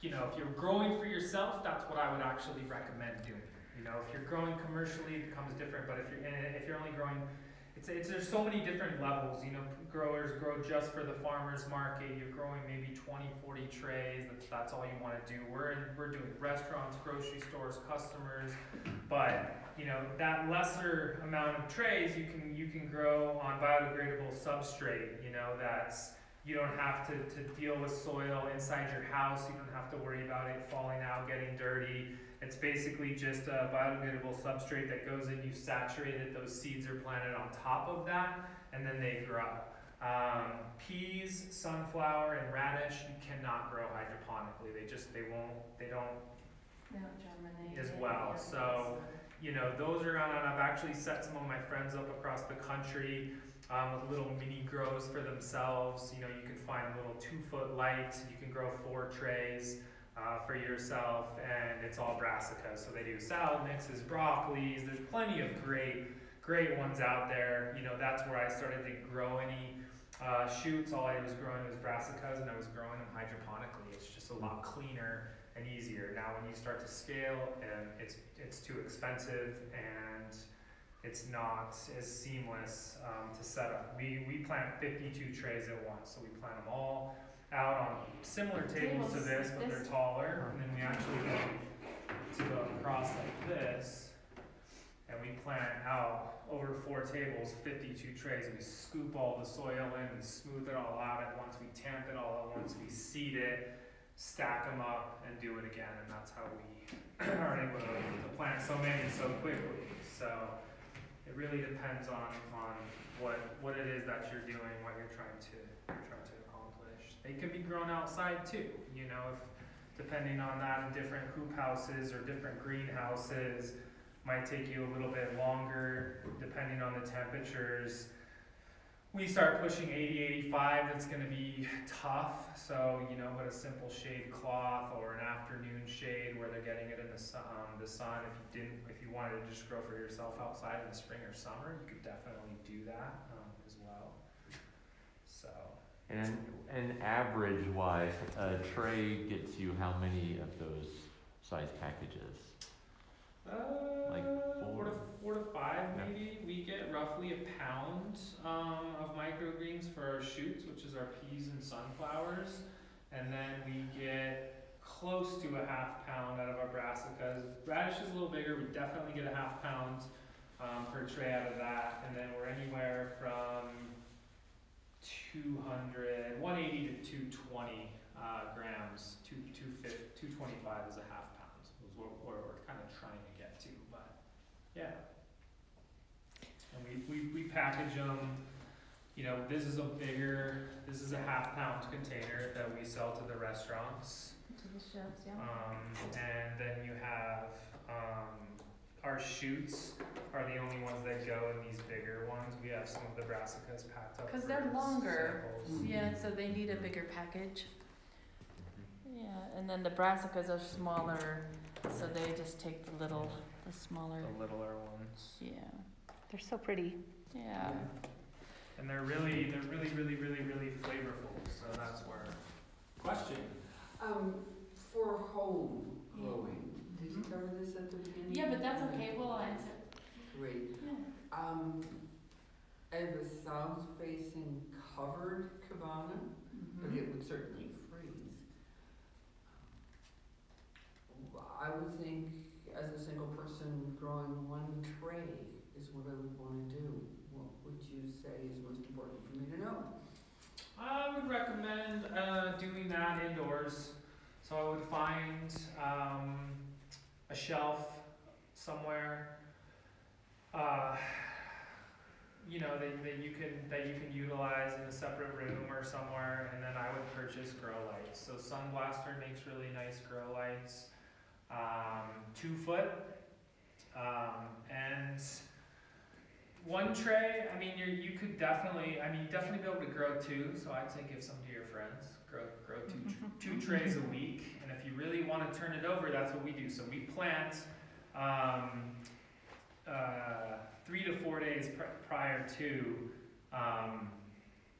you know, if you're growing for yourself, that's what I would actually recommend doing. You know, if you're growing commercially, it becomes different, but if you're, if you're only growing, it's, it's, there's so many different levels, you know, growers grow just for the farmer's market, you're growing maybe 20, 40 trays, that's, that's all you wanna do. We're in, we're doing restaurants, grocery stores, customers, but you know that lesser amount of trays you can you can grow on biodegradable substrate you know that's you don't have to, to deal with soil inside your house you don't have to worry about it falling out getting dirty it's basically just a biodegradable substrate that goes in you saturate it those seeds are planted on top of that and then they grow. Um, peas sunflower and radish you cannot grow hydroponically. They just they won't they don't They don't germinate. As well, so- you know, those are on, and I've actually set some of my friends up across the country um, with little mini grows for themselves. You know, you can find a little two foot light, you can grow four trays uh, for yourself, and it's all brassica. So they do salad mixes, broccolis, there's plenty of great, great ones out there. You know, that's where I started to grow any uh, shoots. All I was growing was brassicas, and I was growing them hydroponically. It's just a lot cleaner and easier. Now, when you start to scale, and it's it's too expensive and it's not as seamless um, to set up. We we plant 52 trays at once, so we plant them all out on similar tables to this, but they're taller, and then we actually go to go across like this, and we plant out over four tables, 52 trays. We scoop all the soil in, and smooth it all out at once, we tamp it all at once, we seed it stack them up and do it again, and that's how we are able to, to plant so many so quickly. So it really depends on, on what what it is that you're doing, what you're trying to you're trying to. They can be grown outside too, you know, if depending on that in different hoop houses or different greenhouses might take you a little bit longer depending on the temperatures we start pushing 80, 85, that's going to be tough. So, you know, but a simple shade cloth or an afternoon shade where they're getting it in the sun, um, the sun. If you didn't, if you wanted to just grow for yourself outside in the spring or summer, you could definitely do that um, as well. So, And, and average wise, a tray gets you how many of those size packages? Uh, Like four to four? four to five Yeah. maybe. We get roughly a pound um, of microgreens for our shoots, which is our peas and sunflowers, and then we get close to a half pound out of our brassicas. Radish is a little bigger. We definitely get a half pound um, per tray out of that, and then we're anywhere from 200, 180 to 220 uh, grams. Two, 250, 225 is a half pound. Is what where we're kind of trying to get to, but yeah. And we, we, we package them. You know, this is a bigger, this is a half pound container that we sell to the restaurants. To the shelves, yeah. Um, and then you have, um, our shoots are the only ones that go in these bigger ones. We have some of the brassicas packed up. Because they're longer. samples. Yeah, so they need a bigger package. Yeah, and then the brassicas are smaller, so they just take the little, the smaller, The littler ones. yeah, They're so pretty. yeah. And they're really, they're really, really, really, really flavorful, so that's where. Question? Um, for home growing, did you cover this at the beginning? Yeah, but that's okay, we'll answer. Great. Yeah. Um, I have a south-facing covered cabana, but Mhm. it would certainly freeze. I would think, as a single person, growing one tray is what I would wanna do. What would you say is most important for me to know? I would recommend uh, doing that indoors. So I would find um, a shelf somewhere, uh, you know, that, that you can that you can utilize in a separate room or somewhere, and then I would purchase grow lights. So Sunblaster makes really nice grow lights, um, two foot, um, and one tray, I mean, you you could definitely, I mean, definitely be able to grow two, so I'd say give some to your friends. Grow, grow two, two trays a week, you really want to turn it over, that's what we do. So we plant um, uh, three to four days pr- prior to, um,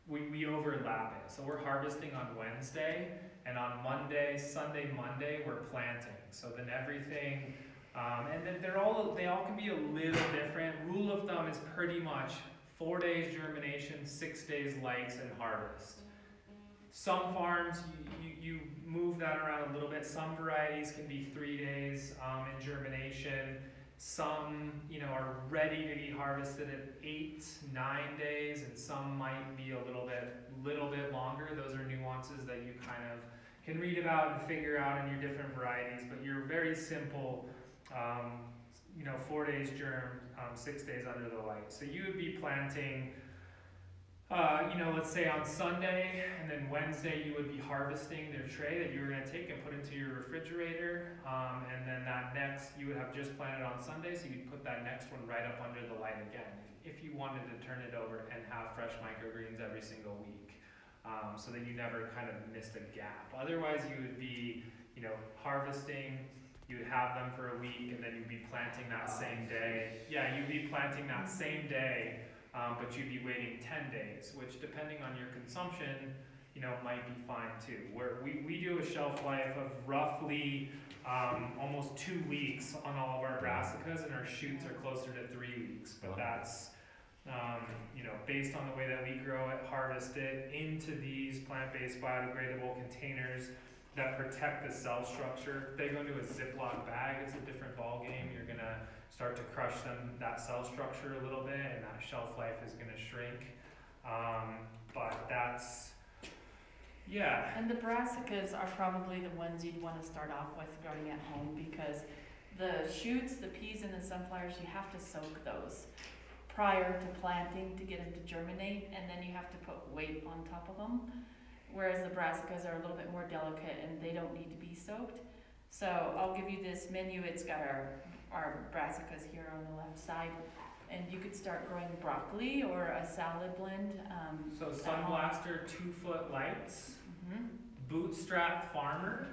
we, we overlap it. So we're harvesting on Wednesday, and on Monday, Sunday, Monday, we're planting. So then everything um, and then they're all they all can be a little different. Rule of thumb is pretty much four days germination, six days lights, and harvest. Some farms you, you, move that around a little bit. Some varieties can be three days um, in germination. Some you know are ready to be harvested at eight, nine days, and some might be a little bit little bit longer. Those are nuances that you kind of can read about and figure out in your different varieties. But your very simple um, you know, four days germ, um, six days under the light. So you would be planting, uh, you know, let's say on Sunday, and then Wednesday you would be harvesting their tray that you were going to take and put into your refrigerator. Um, and then that next, you would have just planted on Sunday, so you'd put that next one right up under the light again. If you wanted to turn it over and have fresh microgreens every single week, um, so that you never kind of missed a gap. Otherwise, you would be, you know, harvesting, you would have them for a week and then you'd be planting that same day. Yeah, you'd be planting that same day, um, but you'd be waiting 10 days, which depending on your consumption, you know, might be fine too. Where we, we do a shelf life of roughly um, almost two weeks on all of our brassicas, and our shoots are closer to three weeks. But that's, um, you know, based on the way that we grow it, harvest it into these plant-based biodegradable containers that protect the cell structure. If they go into a Ziploc bag, it's a different ball game. You're gonna start to crush them, that cell structure a little bit, and that shelf life is gonna shrink. Um, but that's, yeah, And the brassicas are probably the ones you'd wanna start off with growing at home because the shoots, the peas and the sunflowers, you have to soak those prior to planting to get them to germinate and then you have to put weight on top of them. Whereas the brassicas are a little bit more delicate and they don't need to be soaked. So I'll give you this menu, it's got our, our brassicas here on the left side. And you could start growing broccoli or a salad blend, um. so at home. Sunblaster two foot lights. Mhm. Bootstrap Farmer.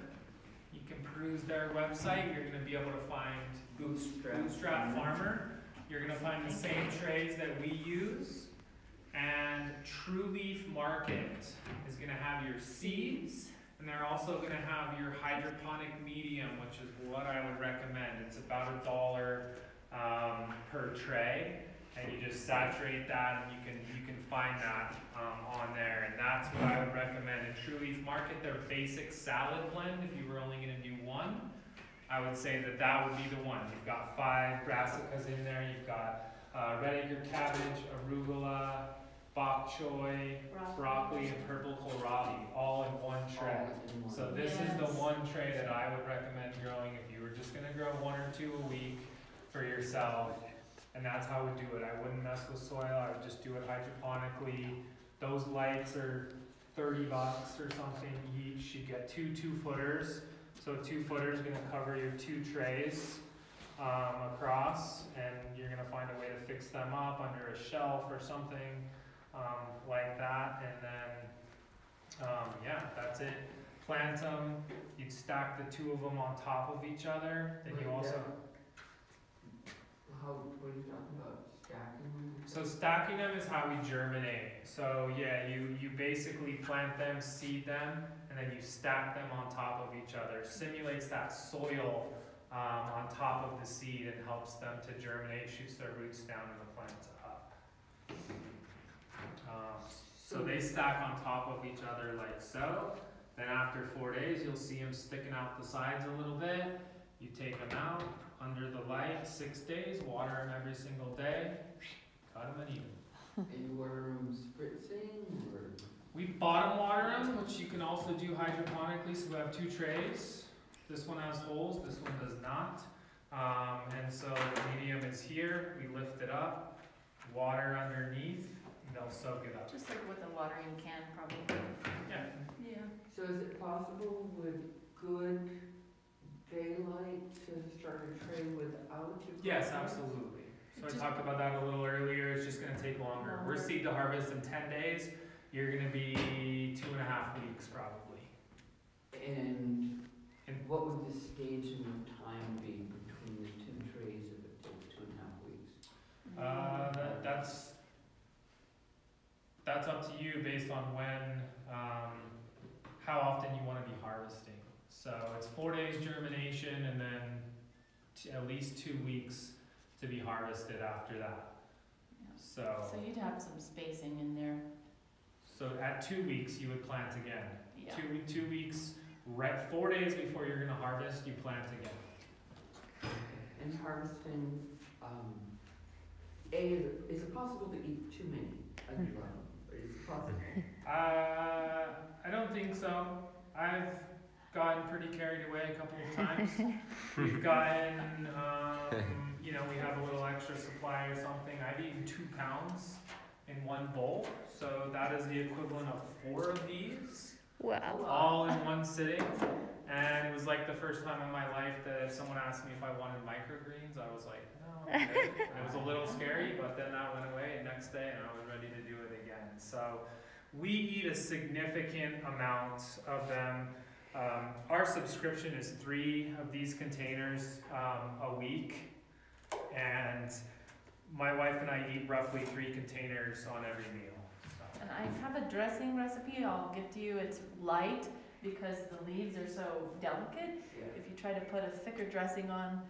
You can peruse their website. You're gonna be able to find Bootstrap. Bootstrap Farmer. You're gonna find the same trays that we use. And True Leaf Market is gonna have your seeds, and they're also gonna have your hydroponic medium, which is what I would recommend. It's about a dollar um, per tray, and you just saturate that, and you can you can find that um, on there, and that's what I would recommend. True Leaf Market, their basic salad blend, if you were only gonna do one, I would say that that would be the one. You've got five brassicas in there. You've got uh, red cabbage, arugula, bok choy, broccoli, and purple kohlrabi, all in one tray. In one. So this is the one tray that I would recommend growing if you were just gonna grow one or two a week for yourself. And that's how I would do it. I wouldn't mess with soil. I would just do it hydroponically. Those lights are thirty bucks or something each. You get two two footers. So a two footer is gonna cover your two trays um, across, and you're gonna find a way to fix them up under a shelf or something um, like that. And then, um, yeah, that's it. Plant them. You'd stack the two of them on top of each other. Then you also. How, what are you talking about, stacking them? So stacking them is how we germinate. So yeah, you, you basically plant them, seed them, and then you stack them on top of each other. Simulates that soil um, on top of the seed and helps them to germinate, shoots their roots down in the plants up. Um, so they stack on top of each other like so. Then after four days, you'll see them sticking out the sides a little bit. You take them out under the light, six days, water them every single day, cut them and eat them. And you order them spritzing or? We bottom water them, which you can also do hydroponically, so we have two trays. This one has holes, this one does not. Um, and so the medium is here, we lift it up, water underneath, they'll soak it up. Just like with a watering can, probably. Yeah, Yeah. So is it possible with good daylight to start a tray without the? yes, grow absolutely. So I Just- talked about that a little earlier, it's just gonna take longer. We're seed to harvest in ten days, you're gonna be two and a half weeks probably. And And- what would the staging of time be between the two trays if it takes two and a half weeks? Uh, that, that's, that's up to you based on when, um, how often you wanna be harvesting. So it's four days germination and then t- at least two weeks to be harvested after that. Yeah. So, So you'd have some spacing in there, so at two weeks, you would plant again. yeah. Two, two weeks, right, four days before you're gonna harvest, you plant again. And harvesting, um, A, is it, is it possible to eat too many? I love them, but is possible? Uh, I don't think so. I've gotten pretty carried away a couple of times. We've gotten, um, you know, we have a little extra supply or something. I've eaten two pounds in one bowl, so that is the equivalent of four of these, Wow. all in one sitting. And it was like the first time in my life that if someone asked me if I wanted microgreens, I was like, no. I'm good." And it was a little scary, but then that went away and next day and I was ready to do it again. So we eat a significant amount of them. Um, our subscription is three of these containers um, a week, and my wife and I eat roughly three containers on every meal. So. And I have a dressing recipe I'll give to you. It's light because the leaves are so delicate. Yeah. If you try to put a thicker dressing on,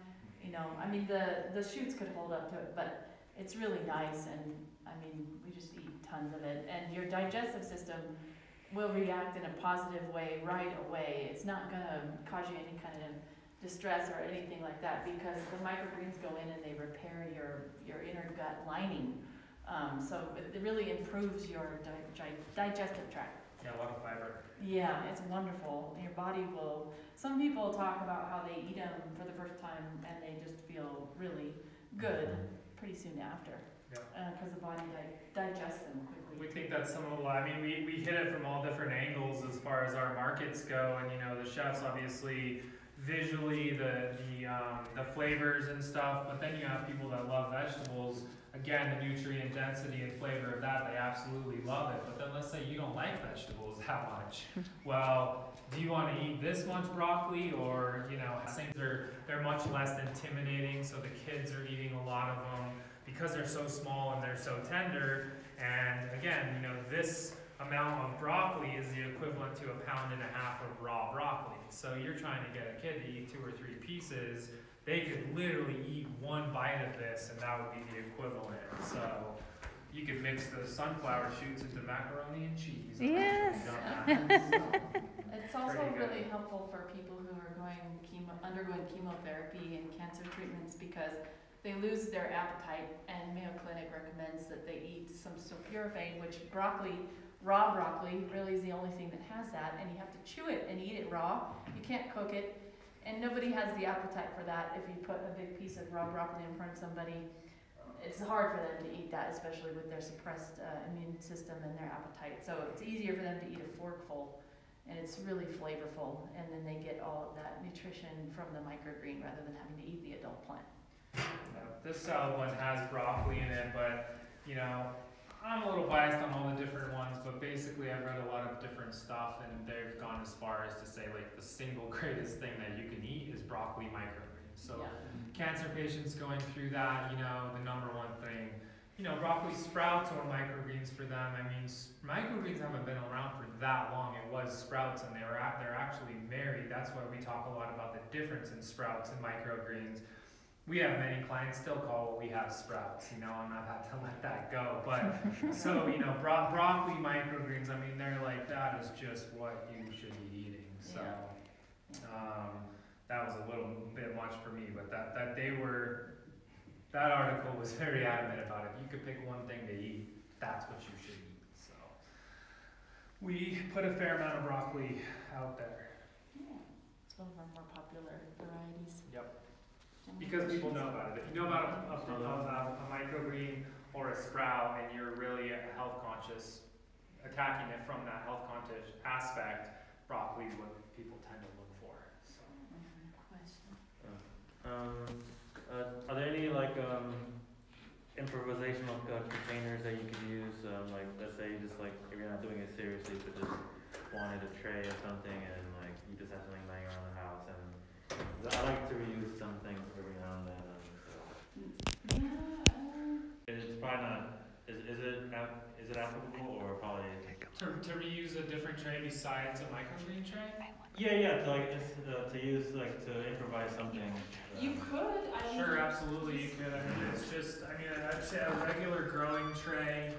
you know, I mean, the, the shoots could hold up to it, but it's really nice and, I mean, we just eat tons of it. And your digestive system will react in a positive way right away. It's not gonna cause you any kind of distress or anything like that because the microgreens go in and they repair your, your inner gut lining. Um, so it really improves your di- digestive tract. Yeah, a lot of fiber. Yeah, it's wonderful. Your body will. Some people talk about how they eat them for the first time and they just feel really good pretty soon after. Yeah. Uh, because the body di- digests them quickly. We think that's some of the, I mean, we, we hit it from all different angles as far as our markets go, and you know, the chefs obviously visually, the, the, um, the flavors and stuff, but then you have people that love vegetables, again, the nutrient density and flavor of that, they absolutely love it, but then let's say you don't like vegetables that much. Well, do you wanna eat this much broccoli, or, you know, things are, they're much less intimidating, so the kids are eating a lot of them, because they're so small and they're so tender, And again, you know, this amount of broccoli is the equivalent to a pound and a half of raw broccoli. So you're trying to get a kid to eat two or three pieces. They could literally eat one bite of this, and that would be the equivalent. So you could mix the sunflower shoots into macaroni and cheese. I'm not sure Yes. you've done that. It's also really helpful for people who are going chemo, undergoing chemotherapy and cancer treatments because they lose their appetite and Mayo Clinic recommends that they eat some sulforaphane, which broccoli, raw broccoli really is the only thing that has that and you have to chew it and eat it raw. You can't cook it and nobody has the appetite for that if you put a big piece of raw broccoli in front of somebody. It's hard for them to eat that, especially with their suppressed uh, immune system and their appetite. So it's easier for them to eat a forkful and it's really flavorful, and then they get all of that nutrition from the microgreen rather than having to eat the adult plant. Uh, This salad one has broccoli in it, but, you know, I'm a little biased on all the different ones, but basically I've read a lot of different stuff and they've gone as far as to say like the single greatest thing that you can eat is broccoli microgreens. So Yeah. cancer patients going through that, you know, the number one thing, you know, broccoli sprouts or microgreens for them. I mean, microgreens haven't been around for that long. It was sprouts and they were at, they're actually married. That's why we talk a lot about the difference in sprouts and microgreens. We have many clients still call what we have sprouts, you know, and I've had to let that go. But so, you know, bro- broccoli microgreens, I mean, they're like, that is just what you should be eating. So, um, that was a little bit much for me, but that, that they were, that article was very adamant about it. You could pick one thing to eat, that's what you should eat. So, we put a fair amount of broccoli out there Yeah. It's one of our more popular varieties. Yep. Any because people know about it. If you know about a, a, a, a microgreen or a sprout and you're really health conscious, attacking it from that health conscious aspect, broccoli is what people tend to look for. So. Question. Um, uh, are there any like um, improvisational uh, containers that you could use? Um, like, let's say you just like if you're not doing it seriously, but just wanted a tray or something, and like you just have something laying around the house. And I like to reuse some things every now and then. Um, so. Yeah, um, It's probably not. Is, is it ap- is it applicable or probably? To, to reuse a different tray besides a microgreen tray? Yeah, yeah. To like it's, uh, to use like to improvise something. uh, you could, I don't. Sure, absolutely, you could, I mean, it's just, I mean, I'd say a regular growing tray,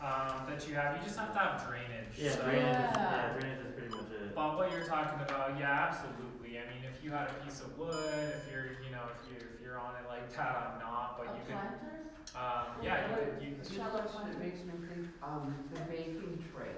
um, that you have, you just have to have drainage. Yeah, so- drainage. Is, Yeah. yeah, drainage is pretty much it. But what you're talking about, yeah, absolutely, I mean, if you had a piece of wood, if you're, you know, if you, if you're on it like that, I'm not, but A you could, planter? Um, yeah, you could, you could, You know shallow what, planter? it makes me think, um, the baking tray.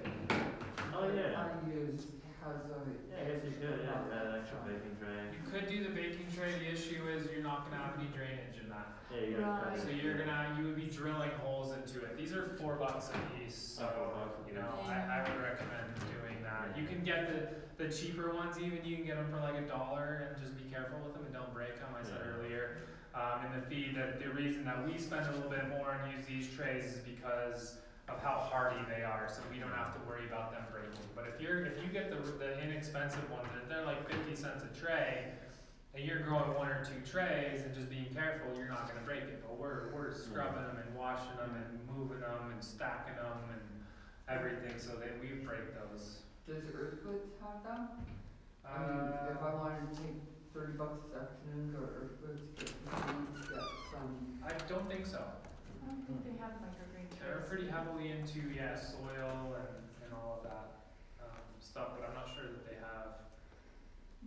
Oh, yeah. that I use has a. Yeah, I guess you could. Yeah, add an extra baking tray. you could do the baking tray, the issue is you're not gonna have any drainage in that. Yeah, you gotta Right. So you're gonna, you would be drilling holes into it. These are four bucks a piece, so, Oh, four bucks you know. I, I would recommend doing that. You can get the, the cheaper ones even, you can get them for like a dollar and just be careful with them and don't break them, I said Yeah. earlier. Um, in the feed, that the reason that we spend a little bit more and use these trays is because of how hardy they are, so we don't have to worry about them breaking. But if you're, if you get the, the inexpensive ones, they're, they're like fifty cents a tray, and you're growing one or two trays and just being careful, you're not gonna break it. But we're, we're scrubbing them and washing them and moving them and stacking them and everything, so that we break those. Does Earth Goods have them? I mean, if Uh, I wanted to take thirty bucks this afternoon, go to Earth Goods, get some, I don't think so. I don't think they have microgreen They're trays. pretty heavily into, yeah, soil and, and all of that, um, stuff, but I'm not sure that they have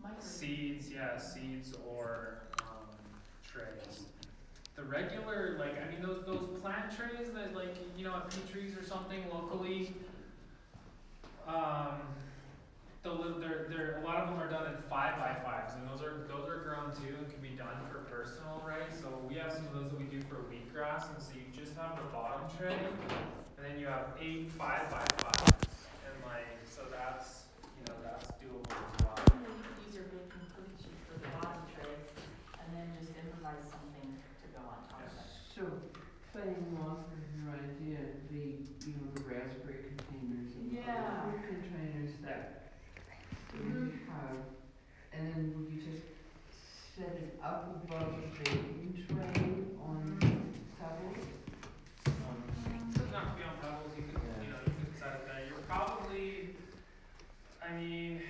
Microgreen. seeds, yeah, seeds or, um, trays. The regular, like, I mean, those, those plant trays that like, you know, at Petries or something locally, um, the little, they're, they're, a lot of them are done in five by fives, and those are, those are grown too, and can be done for personal, right? So we have some of those that we do for wheatgrass, and so you just have the bottom tray, and then you have eight five by fives, and like, so that's, you know, that's doable as well. You could use your baking cookie sheet for the bottom tray and then just improvise something to go on top of it. so playing along with your idea, the, you know, the raspberry containers and Yeah. other food containers that and then would you just set it up above the baking tray on pebbles? Um, doesn't have to be on pebbles. You can, you know, you can set it there. You're probably, I mean,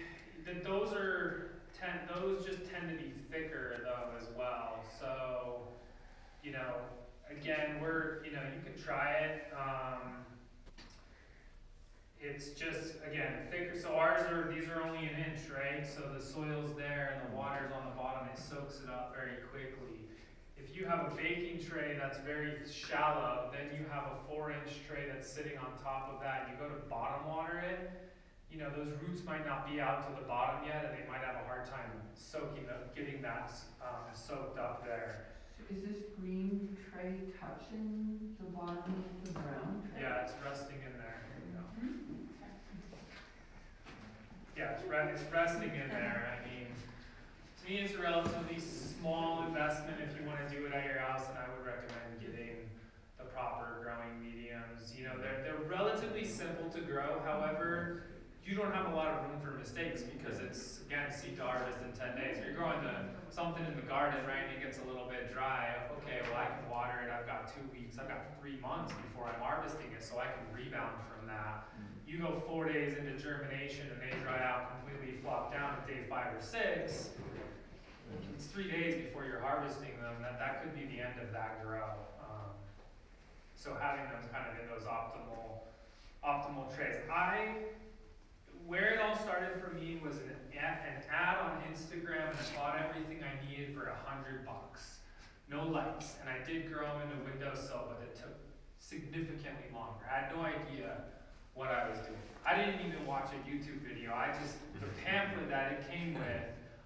that those are ten. Those just tend to be thicker though as well. So, you know, again, we're you know you could try it. Um, it's just, again, thicker, so ours are, these are only an inch, right? So the soil's there and the water's on the bottom, it soaks it up very quickly. If you have a baking tray that's very shallow, then you have a four inch tray that's sitting on top of that, you go to bottom water it, you know, those roots might not be out to the bottom yet, and they might have a hard time soaking up, getting that, um, soaked up there. So is this green tray touching the bottom of the brown tray? Yeah, it's resting in there, Here we go. Yeah, it's re- it's resting in there, I mean, to me, it's a relatively small investment if you wanna do it at your house, and I would recommend getting the proper growing mediums, you know, they're, they're relatively simple to grow, however, you don't have a lot of room for mistakes, because it's, again, seed to harvest in ten days, you're growing the, something in the garden, right, and it gets a little bit dry, okay, well, I can water it, I've got two weeks, I've got three months before I'm harvesting it, so I can rebound from that. You go four days into germination and they dry out completely, flop down at day five or six, it's three days before you're harvesting them, that, that could be the end of that grow. Um, So having them kind of in those optimal, optimal trays. I, where it all started for me was an an ad on Instagram and I bought everything I needed for a hundred bucks. No lights, and I did grow them in a windowsill, but it took significantly longer. I had no idea what I was doing. I didn't even watch a YouTube video, I just, the pamphlet that it came with,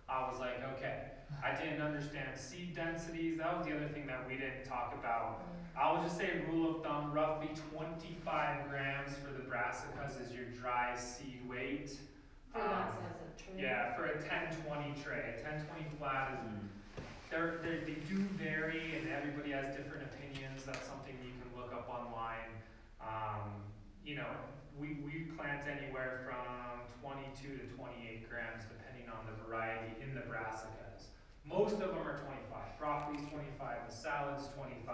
I was like, okay. I didn't understand seed densities, that was the other thing that we didn't talk about. I would just say rule of thumb, roughly twenty-five grams for the brassicas is your dry seed weight. For Um, that size of tree. Yeah, for a ten-twenty tray, a ten-twenty flat is they're, they're, they do vary and everybody has different opinions. That's something you can look up online. Um, you know, we, we plant anywhere from 22 to 28 grams depending on the variety in the brassicas. Most of them are 25. Broccoli's 25, the salad's 25,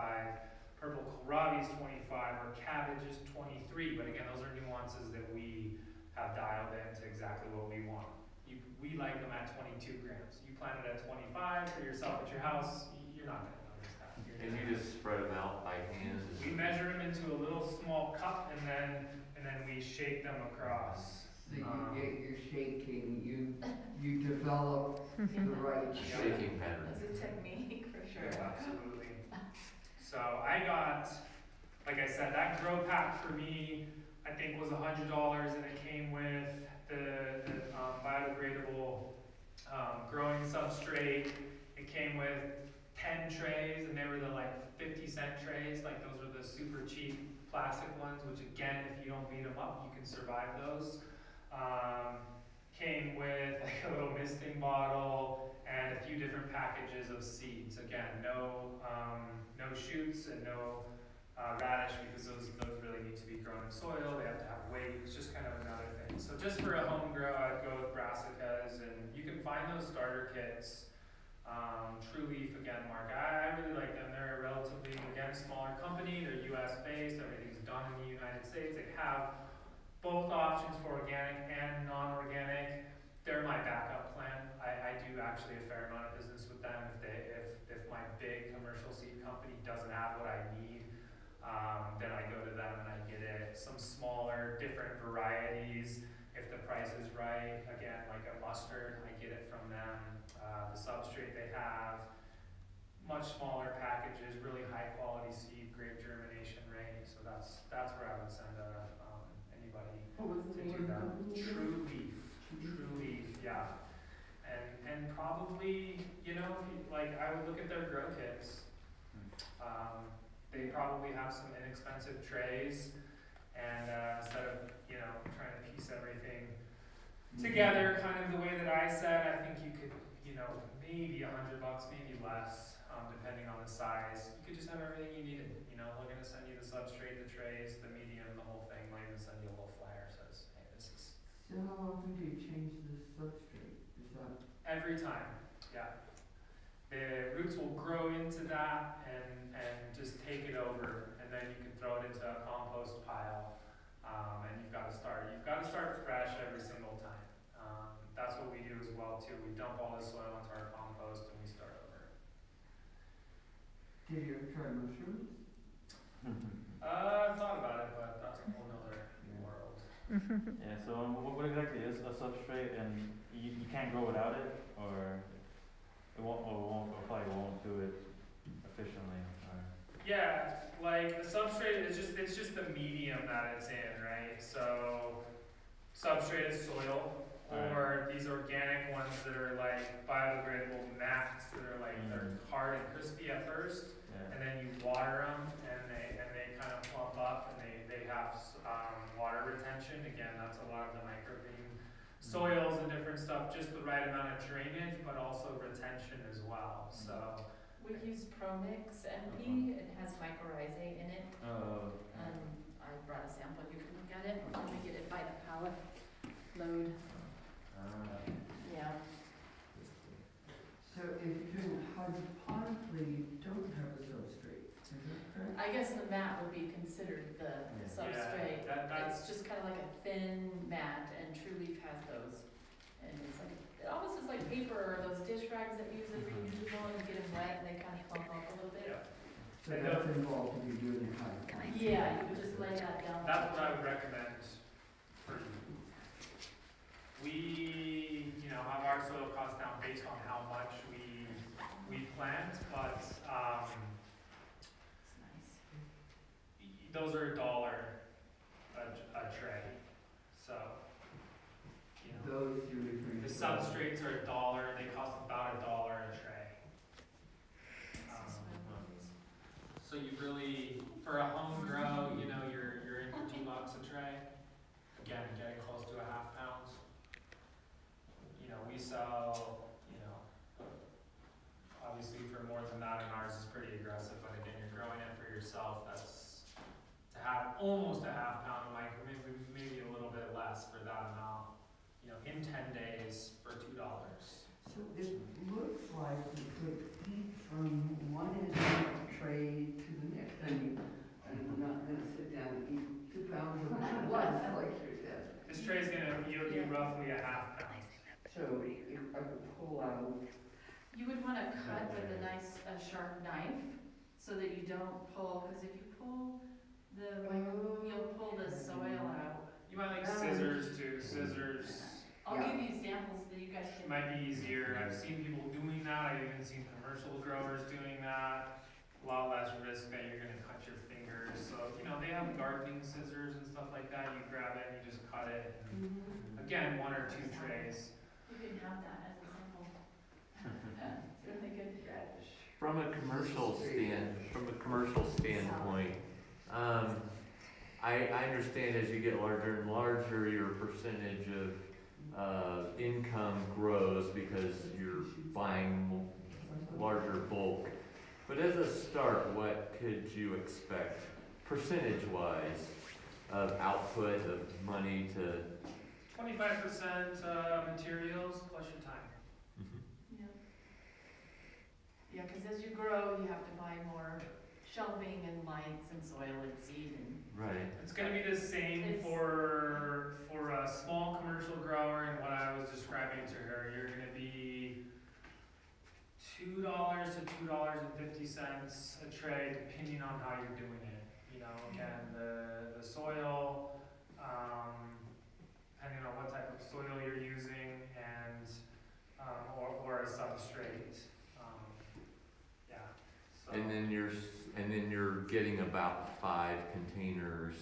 purple kohlrabi's 25, or cabbage is 23. But again, those are nuances that we have dialed into exactly what we want. You, we like them at 22 grams. You plant it at 25 for yourself at your house, you're not that. You're And you just spread them out by hand? We measure them into a little small cup and then, and then we shake them across. So you Um, get your shaking, you, you develop the right. Shaking pattern. That's a technique for sure. Yeah, absolutely. So I got, like I said, that grow pack for me, I think was a hundred dollars and it came with the, the, um, biodegradable, um, growing substrate. It came with ten trays and they were the like fifty cent trays, like those are the super cheap plastic ones, which again, if you don't beat them up, you can survive those. Um, came with like a little misting bottle and a few different packages of seeds. Again, no, um, no shoots and no uh, radish because those, those really need to be grown in soil. They have to have weight. It's just kind of another thing. So just for a home grow, I'd go with brassicas and you can find those starter kits. Um, True Leaf, again, Mark, I, I really like them. They're a relatively, again, smaller company. They're US based. Everything's done in the United States. They have both options for organic and non-organic. They're my backup plan. I, I do actually a fair amount of business with them. If they, if, if my big commercial seed company doesn't have what I need, um, then I go to them and I get it. Some smaller, different varieties. If the price is right, again, like a mustard, I get it from them. Uh, the substrate they have, much smaller packages, really high quality seed, great germination rate. So that's that's where I would send a, um, anybody to do that. True Leaf, True Leaf, yeah. And and probably, you know, you- like I would look at their grow kits. Um, they probably have some inexpensive trays, and uh, instead of you know trying to piece everything together, kind of the way that I said, I think you could, you know, maybe a hundred bucks, maybe less, um, depending on the size. You could just have everything you needed. You know, we're gonna send you the substrate, the trays, the medium, the whole thing. Might even send you a little flyer says, hey, this is So how often do you change the substrate? Is that, every time. Yeah. The roots will grow into that and and just take it over, and then you can throw it into a compost pile. Um, and you've got to start. You've got to start fresh every single time. Um, that's what we do as well too. We dump all the soil into our compost and we start over. Did you ever try mushrooms? Uh, I've thought about it, but that's a whole nother world. Yeah, so um, what, what exactly is a substrate and you, you can't grow without it or it won't, or won't, or probably won't do it efficiently or? Yeah, like the substrate is just it's just the medium that it's in, right? So substrate is soil, or these organic ones that are like biodegradable mats that are like they're hard and crispy at first, Yeah. and then you water them, and they and they kind of plump up, and they they have um, water retention. Again, that's a lot of the microgreen soils and different stuff, just the right amount of drainage, but also retention as well. So. We use Promix MP, it has mycorrhizae in it, Oh. um, I brought a sample, you can look at it, let me get it by the pallet load, Uh, yeah. So if you hydroponically don't have a substrate, is that correct? I guess the mat would be considered the Yeah. substrate. Yeah, that, that's It's just kind of like a thin mat, and True Leaf has those. And it's like, it almost is like paper or those dish rags that you use it reusable and you get them wet and they kind of clump up a little bit. yeah. So that's involved if you're doing hydroponics. Yeah, you would just lay that down. That's what I would recommend for you. We, you know, have our soil costs down based on how much we, we plant, but, um, It's nice. those are a dollar a, a tray, so, you know. Those you're referring to. The substrates are a dollar, they cost about a dollar a tray. Um, So you really, for a home grow, you know, you're, you're into two bucks a tray. Again, getting close to a half pound. You know, we sell, you know, obviously for more than that, and ours is pretty aggressive, but again, you're growing it for yourself, that's to have almost a half pound of micro, maybe, maybe a little bit less for that amount. You know, in ten days for two dollars. So it looks like you could eat from one end of the tray to the next. I mean, I'm not gonna sit down and eat two pounds of it at once, like you said. This tray's gonna yield you roughly a half pound. So if I could pull out, You would want to cut with a nice, a sharp knife, so that you don't pull, because if you pull the, um, you'll pull the soil out. You might like um, scissors too, scissors I'll Yeah. give you samples so you guys can. might be easier. I've seen people doing that, I've even seen commercial growers doing that. A lot less risk that you're gonna cut your fingers, so, you know, they have gardening scissors and stuff like that, you grab it and you just cut it. and Again, one or two trays. You can have that as a sample. It's really good. From a commercial stand, from a commercial standpoint, um, I, I understand as you get larger and larger, your percentage of, uh, income grows because you're buying larger bulk. But as a start, what could you expect, percentage-wise, of output, of money to? Twenty-five percent, uh, materials plus your time. Yeah. Yeah, because as you grow, you have to buy more shelving and lights and soil and seed and. Right. It's gonna be the same It's- for, for a small commercial grower and what I was describing to her, you're gonna be two dollars to two dollars and fifty cents a tray, depending on how you're doing it. You know, again, the, the soil, um, depending on what type of soil you're using and, um, or, or a substrate, um, yeah, so. And then you're, s- and then you're getting about five containers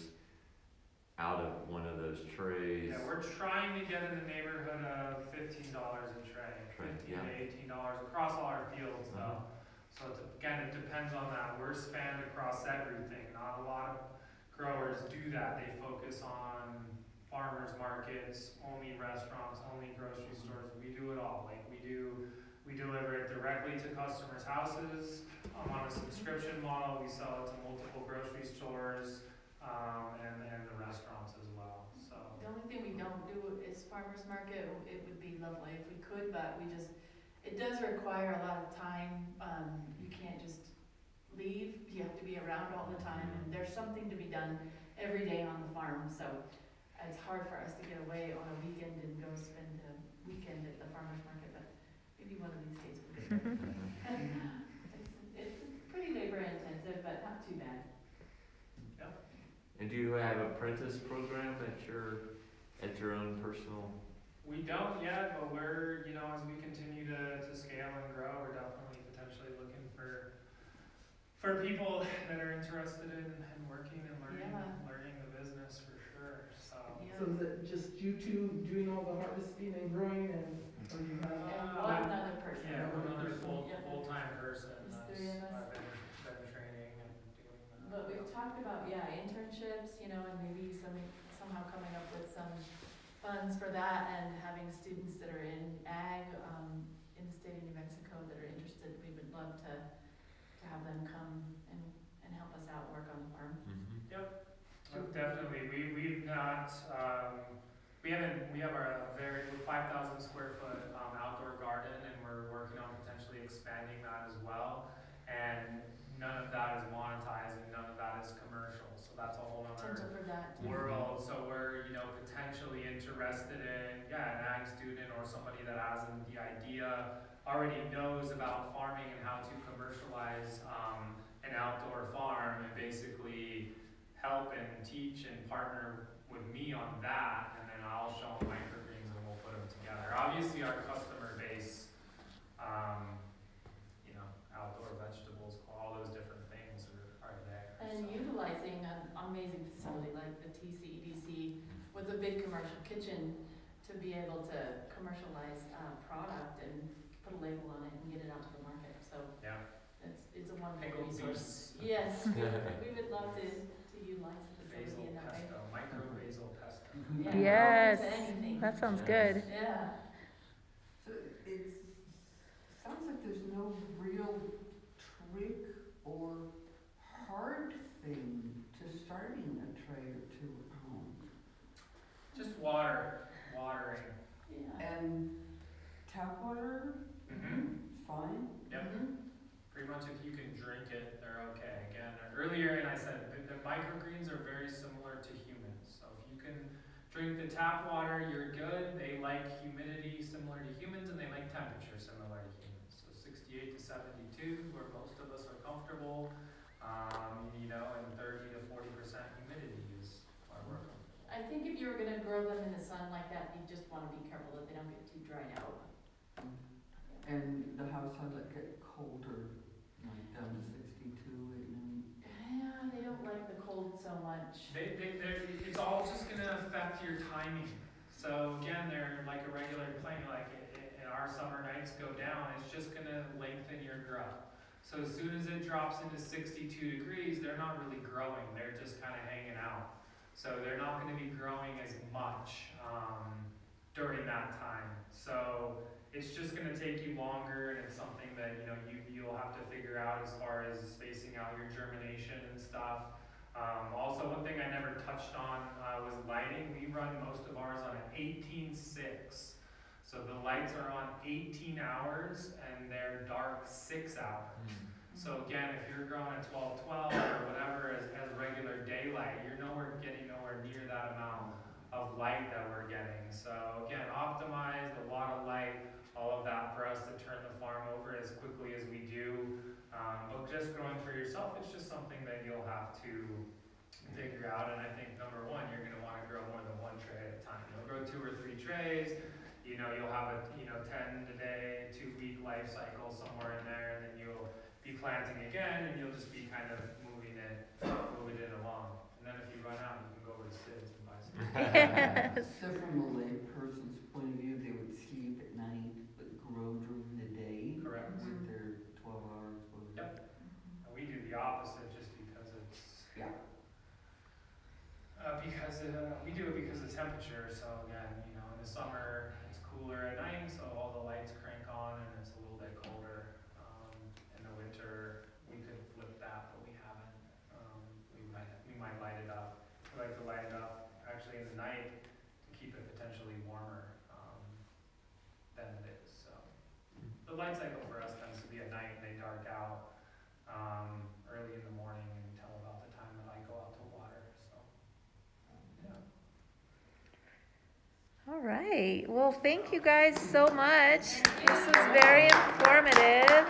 out of one of those trays. Yeah, we're trying to get in the neighborhood of fifteen dollars a tray, Tray, fifteen yeah. to eighteen dollars across all our fields though. Uh-huh. So it's, again, it depends on that, we're spanned across everything, not a lot of growers do that, they focus on farmers markets, only restaurants, only grocery stores, we do it all, like we do, we deliver it directly to customers' houses, um, on a subscription model, we sell it to multiple grocery stores, um, and, and the restaurants as well, so. The only thing we don't do is farmer's market, it would be lovely if we could, but we just, it does require a lot of time, um, you can't just leave, you have to be around all the time, and there's something to be done every day on the farm, so it's hard for us to get away on a weekend and go spend a weekend at the farmer's market, but maybe one of these days we'll get there. It's, it's pretty labor do you have an apprentice program at your, at your own personal? We don't yet, but we're, you know, as we continue to, to scale and grow, we're definitely potentially looking for, for people that are interested in, in working and learning, Yeah. learning the business for sure, so. So is it just you two doing all the harvesting and growing and, or you have? And Uh, one other person. Yeah, one other full, Yeah. full-time person, There's that's, three of us. I've been, been training and doing that. But we've talked about, yeah, internships, you know, and maybe some, somehow coming up with some funds for that and having students that are in ag, um, in the state of New Mexico that are interested, we would love to, to have them come and, and help us out, work on the farm. Uh, Definitely, we, we've not, um, we haven't, we have our very, five thousand square foot, um, outdoor garden and we're working on potentially expanding that as well. And none of that is monetized and none of that is commercial, so that's a whole nother Potential for that. world, so we're, you know, potentially interested in, yeah, an ag student or somebody that has the idea, already knows about farming and how to commercialize, um, an outdoor farm and basically help and teach and partner with me on that, and then I'll show them microgreens and we'll put them together. Obviously, our customer base, um, you know, outdoor vegetables, all those different things are, are there. And utilizing an amazing facility like the TCEDC with a big commercial kitchen to be able to commercialize, uh, product and put a label on it and get it out to the market, so Yeah, it's, it's a wonderful pickled resource. beets, Yes, we would, we would love to, to utilize the basil facility in that way. pesto, micro basil pesto. Yeah, Yes, open to anything. That sounds Yeah. good. Yeah, So it's, sounds like there's no real trick or hard thing to starting a tray or two at home. Just water, watering. yeah. And tap water, Mm-hmm. is fine. Yep. Mhm. Pretty much if you can drink it, they're okay. Again, earlier, and I said, the, the microgreens are very similar to humans. So if you can drink the tap water, you're good. They like humidity similar to humans, and they like temperature similar to humans. So 68 to 72, where most of us are comfortable, um, you know, and 30 to 40 percent humidity is why we're comfortable. I think if you were gonna grow them in the sun like that, you just wanna be careful that they don't get too dried out. Mm-hmm. And the house had it get colder, like down to sixty-two at noon. Yeah, they don't like the cold so much. They, they, they're, it's all just gonna affect your timing. So again, they're like a regular plane, like i- i- in our summer nights go down, it's just gonna lengthen your grow. So as soon as it drops into sixty-two degrees, they're not really growing, they're just kinda hanging out. So they're not gonna be growing as much, um, during that time. So it's just gonna take you longer and it's something that, you know, you, you'll have to figure out as far as spacing out your germination and stuff. Um, also, one thing I never touched on uh, was lighting. We run most of ours on an 18.6. So the lights are on 18 hours and they're dark 6 hours. So again, if you're growing at 12.12 or whatever as, as regular daylight, you're nowhere getting nowhere near that amount of light that we're getting. So again, optimize a lot of light, all of that for us to turn the farm over as quickly as we do. Um, but just growing for yourself, it's just something that you'll have to figure out. And I think number one, you're gonna wanna grow more than one tray at a time. You'll grow two or three trays, you know, you'll have a, you know, ten a day, two week life cycle somewhere in there, and then you'll be planting again, and you'll just be kind of moving it, moving it along. And then if you run out, you can go over to Cid's and buy some. Yes. So from a layperson's point of view, they would sleep at night, but grow during the day? Correct. With their twelve hours, whatever. And we do the opposite just because it's. Yeah. Uh, because, uh, we do it because of temperature, so again, you know, in the summer, it's cooler at night, so all the lights crank on and it's a little bit colder. Um, in the winter, we could flip that, but we haven't. Um, we might, we might light it up. We like to light it up actually in the night to keep it potentially warmer, um, than it is, so. The light cycle for us tends to be at night and they dark out, um, early in the morning until about the time that I go out to water, so. Yeah. Well, thank you guys so much. This was very informative.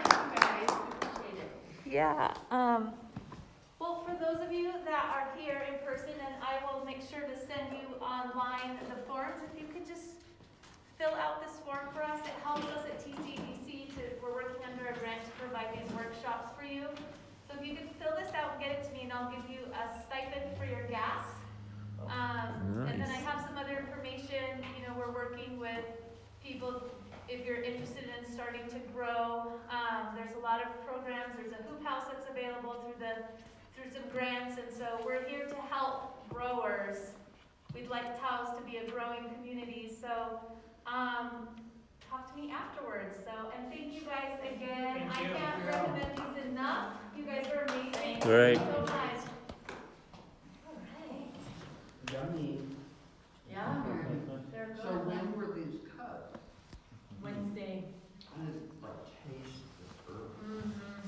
Yeah. Um, Well, for for those of you that are here in person, and I will make sure to send you online the forms, if you could just fill out this form for us, it helps us at TCDC to, we're working under a grant to provide these workshops for you. So if you could fill this out and get it to me, and I'll give you a stipend for your gas. Um, and then I have some other information, you know, we're working with people, if you're interested in starting to grow. Um, there's a lot of programs, there's a hoop house that's available through the, through some grants, and so we're here to help growers. We'd like Taos to be a growing community, so, um, talk to me afterwards, so, and thank you guys again. Thank I you. can't recommend these enough, you guys are amazing. Great. So Yummy. Yeah, they're, good. So when were these cut? Wednesday. Like the. Mm-hmm.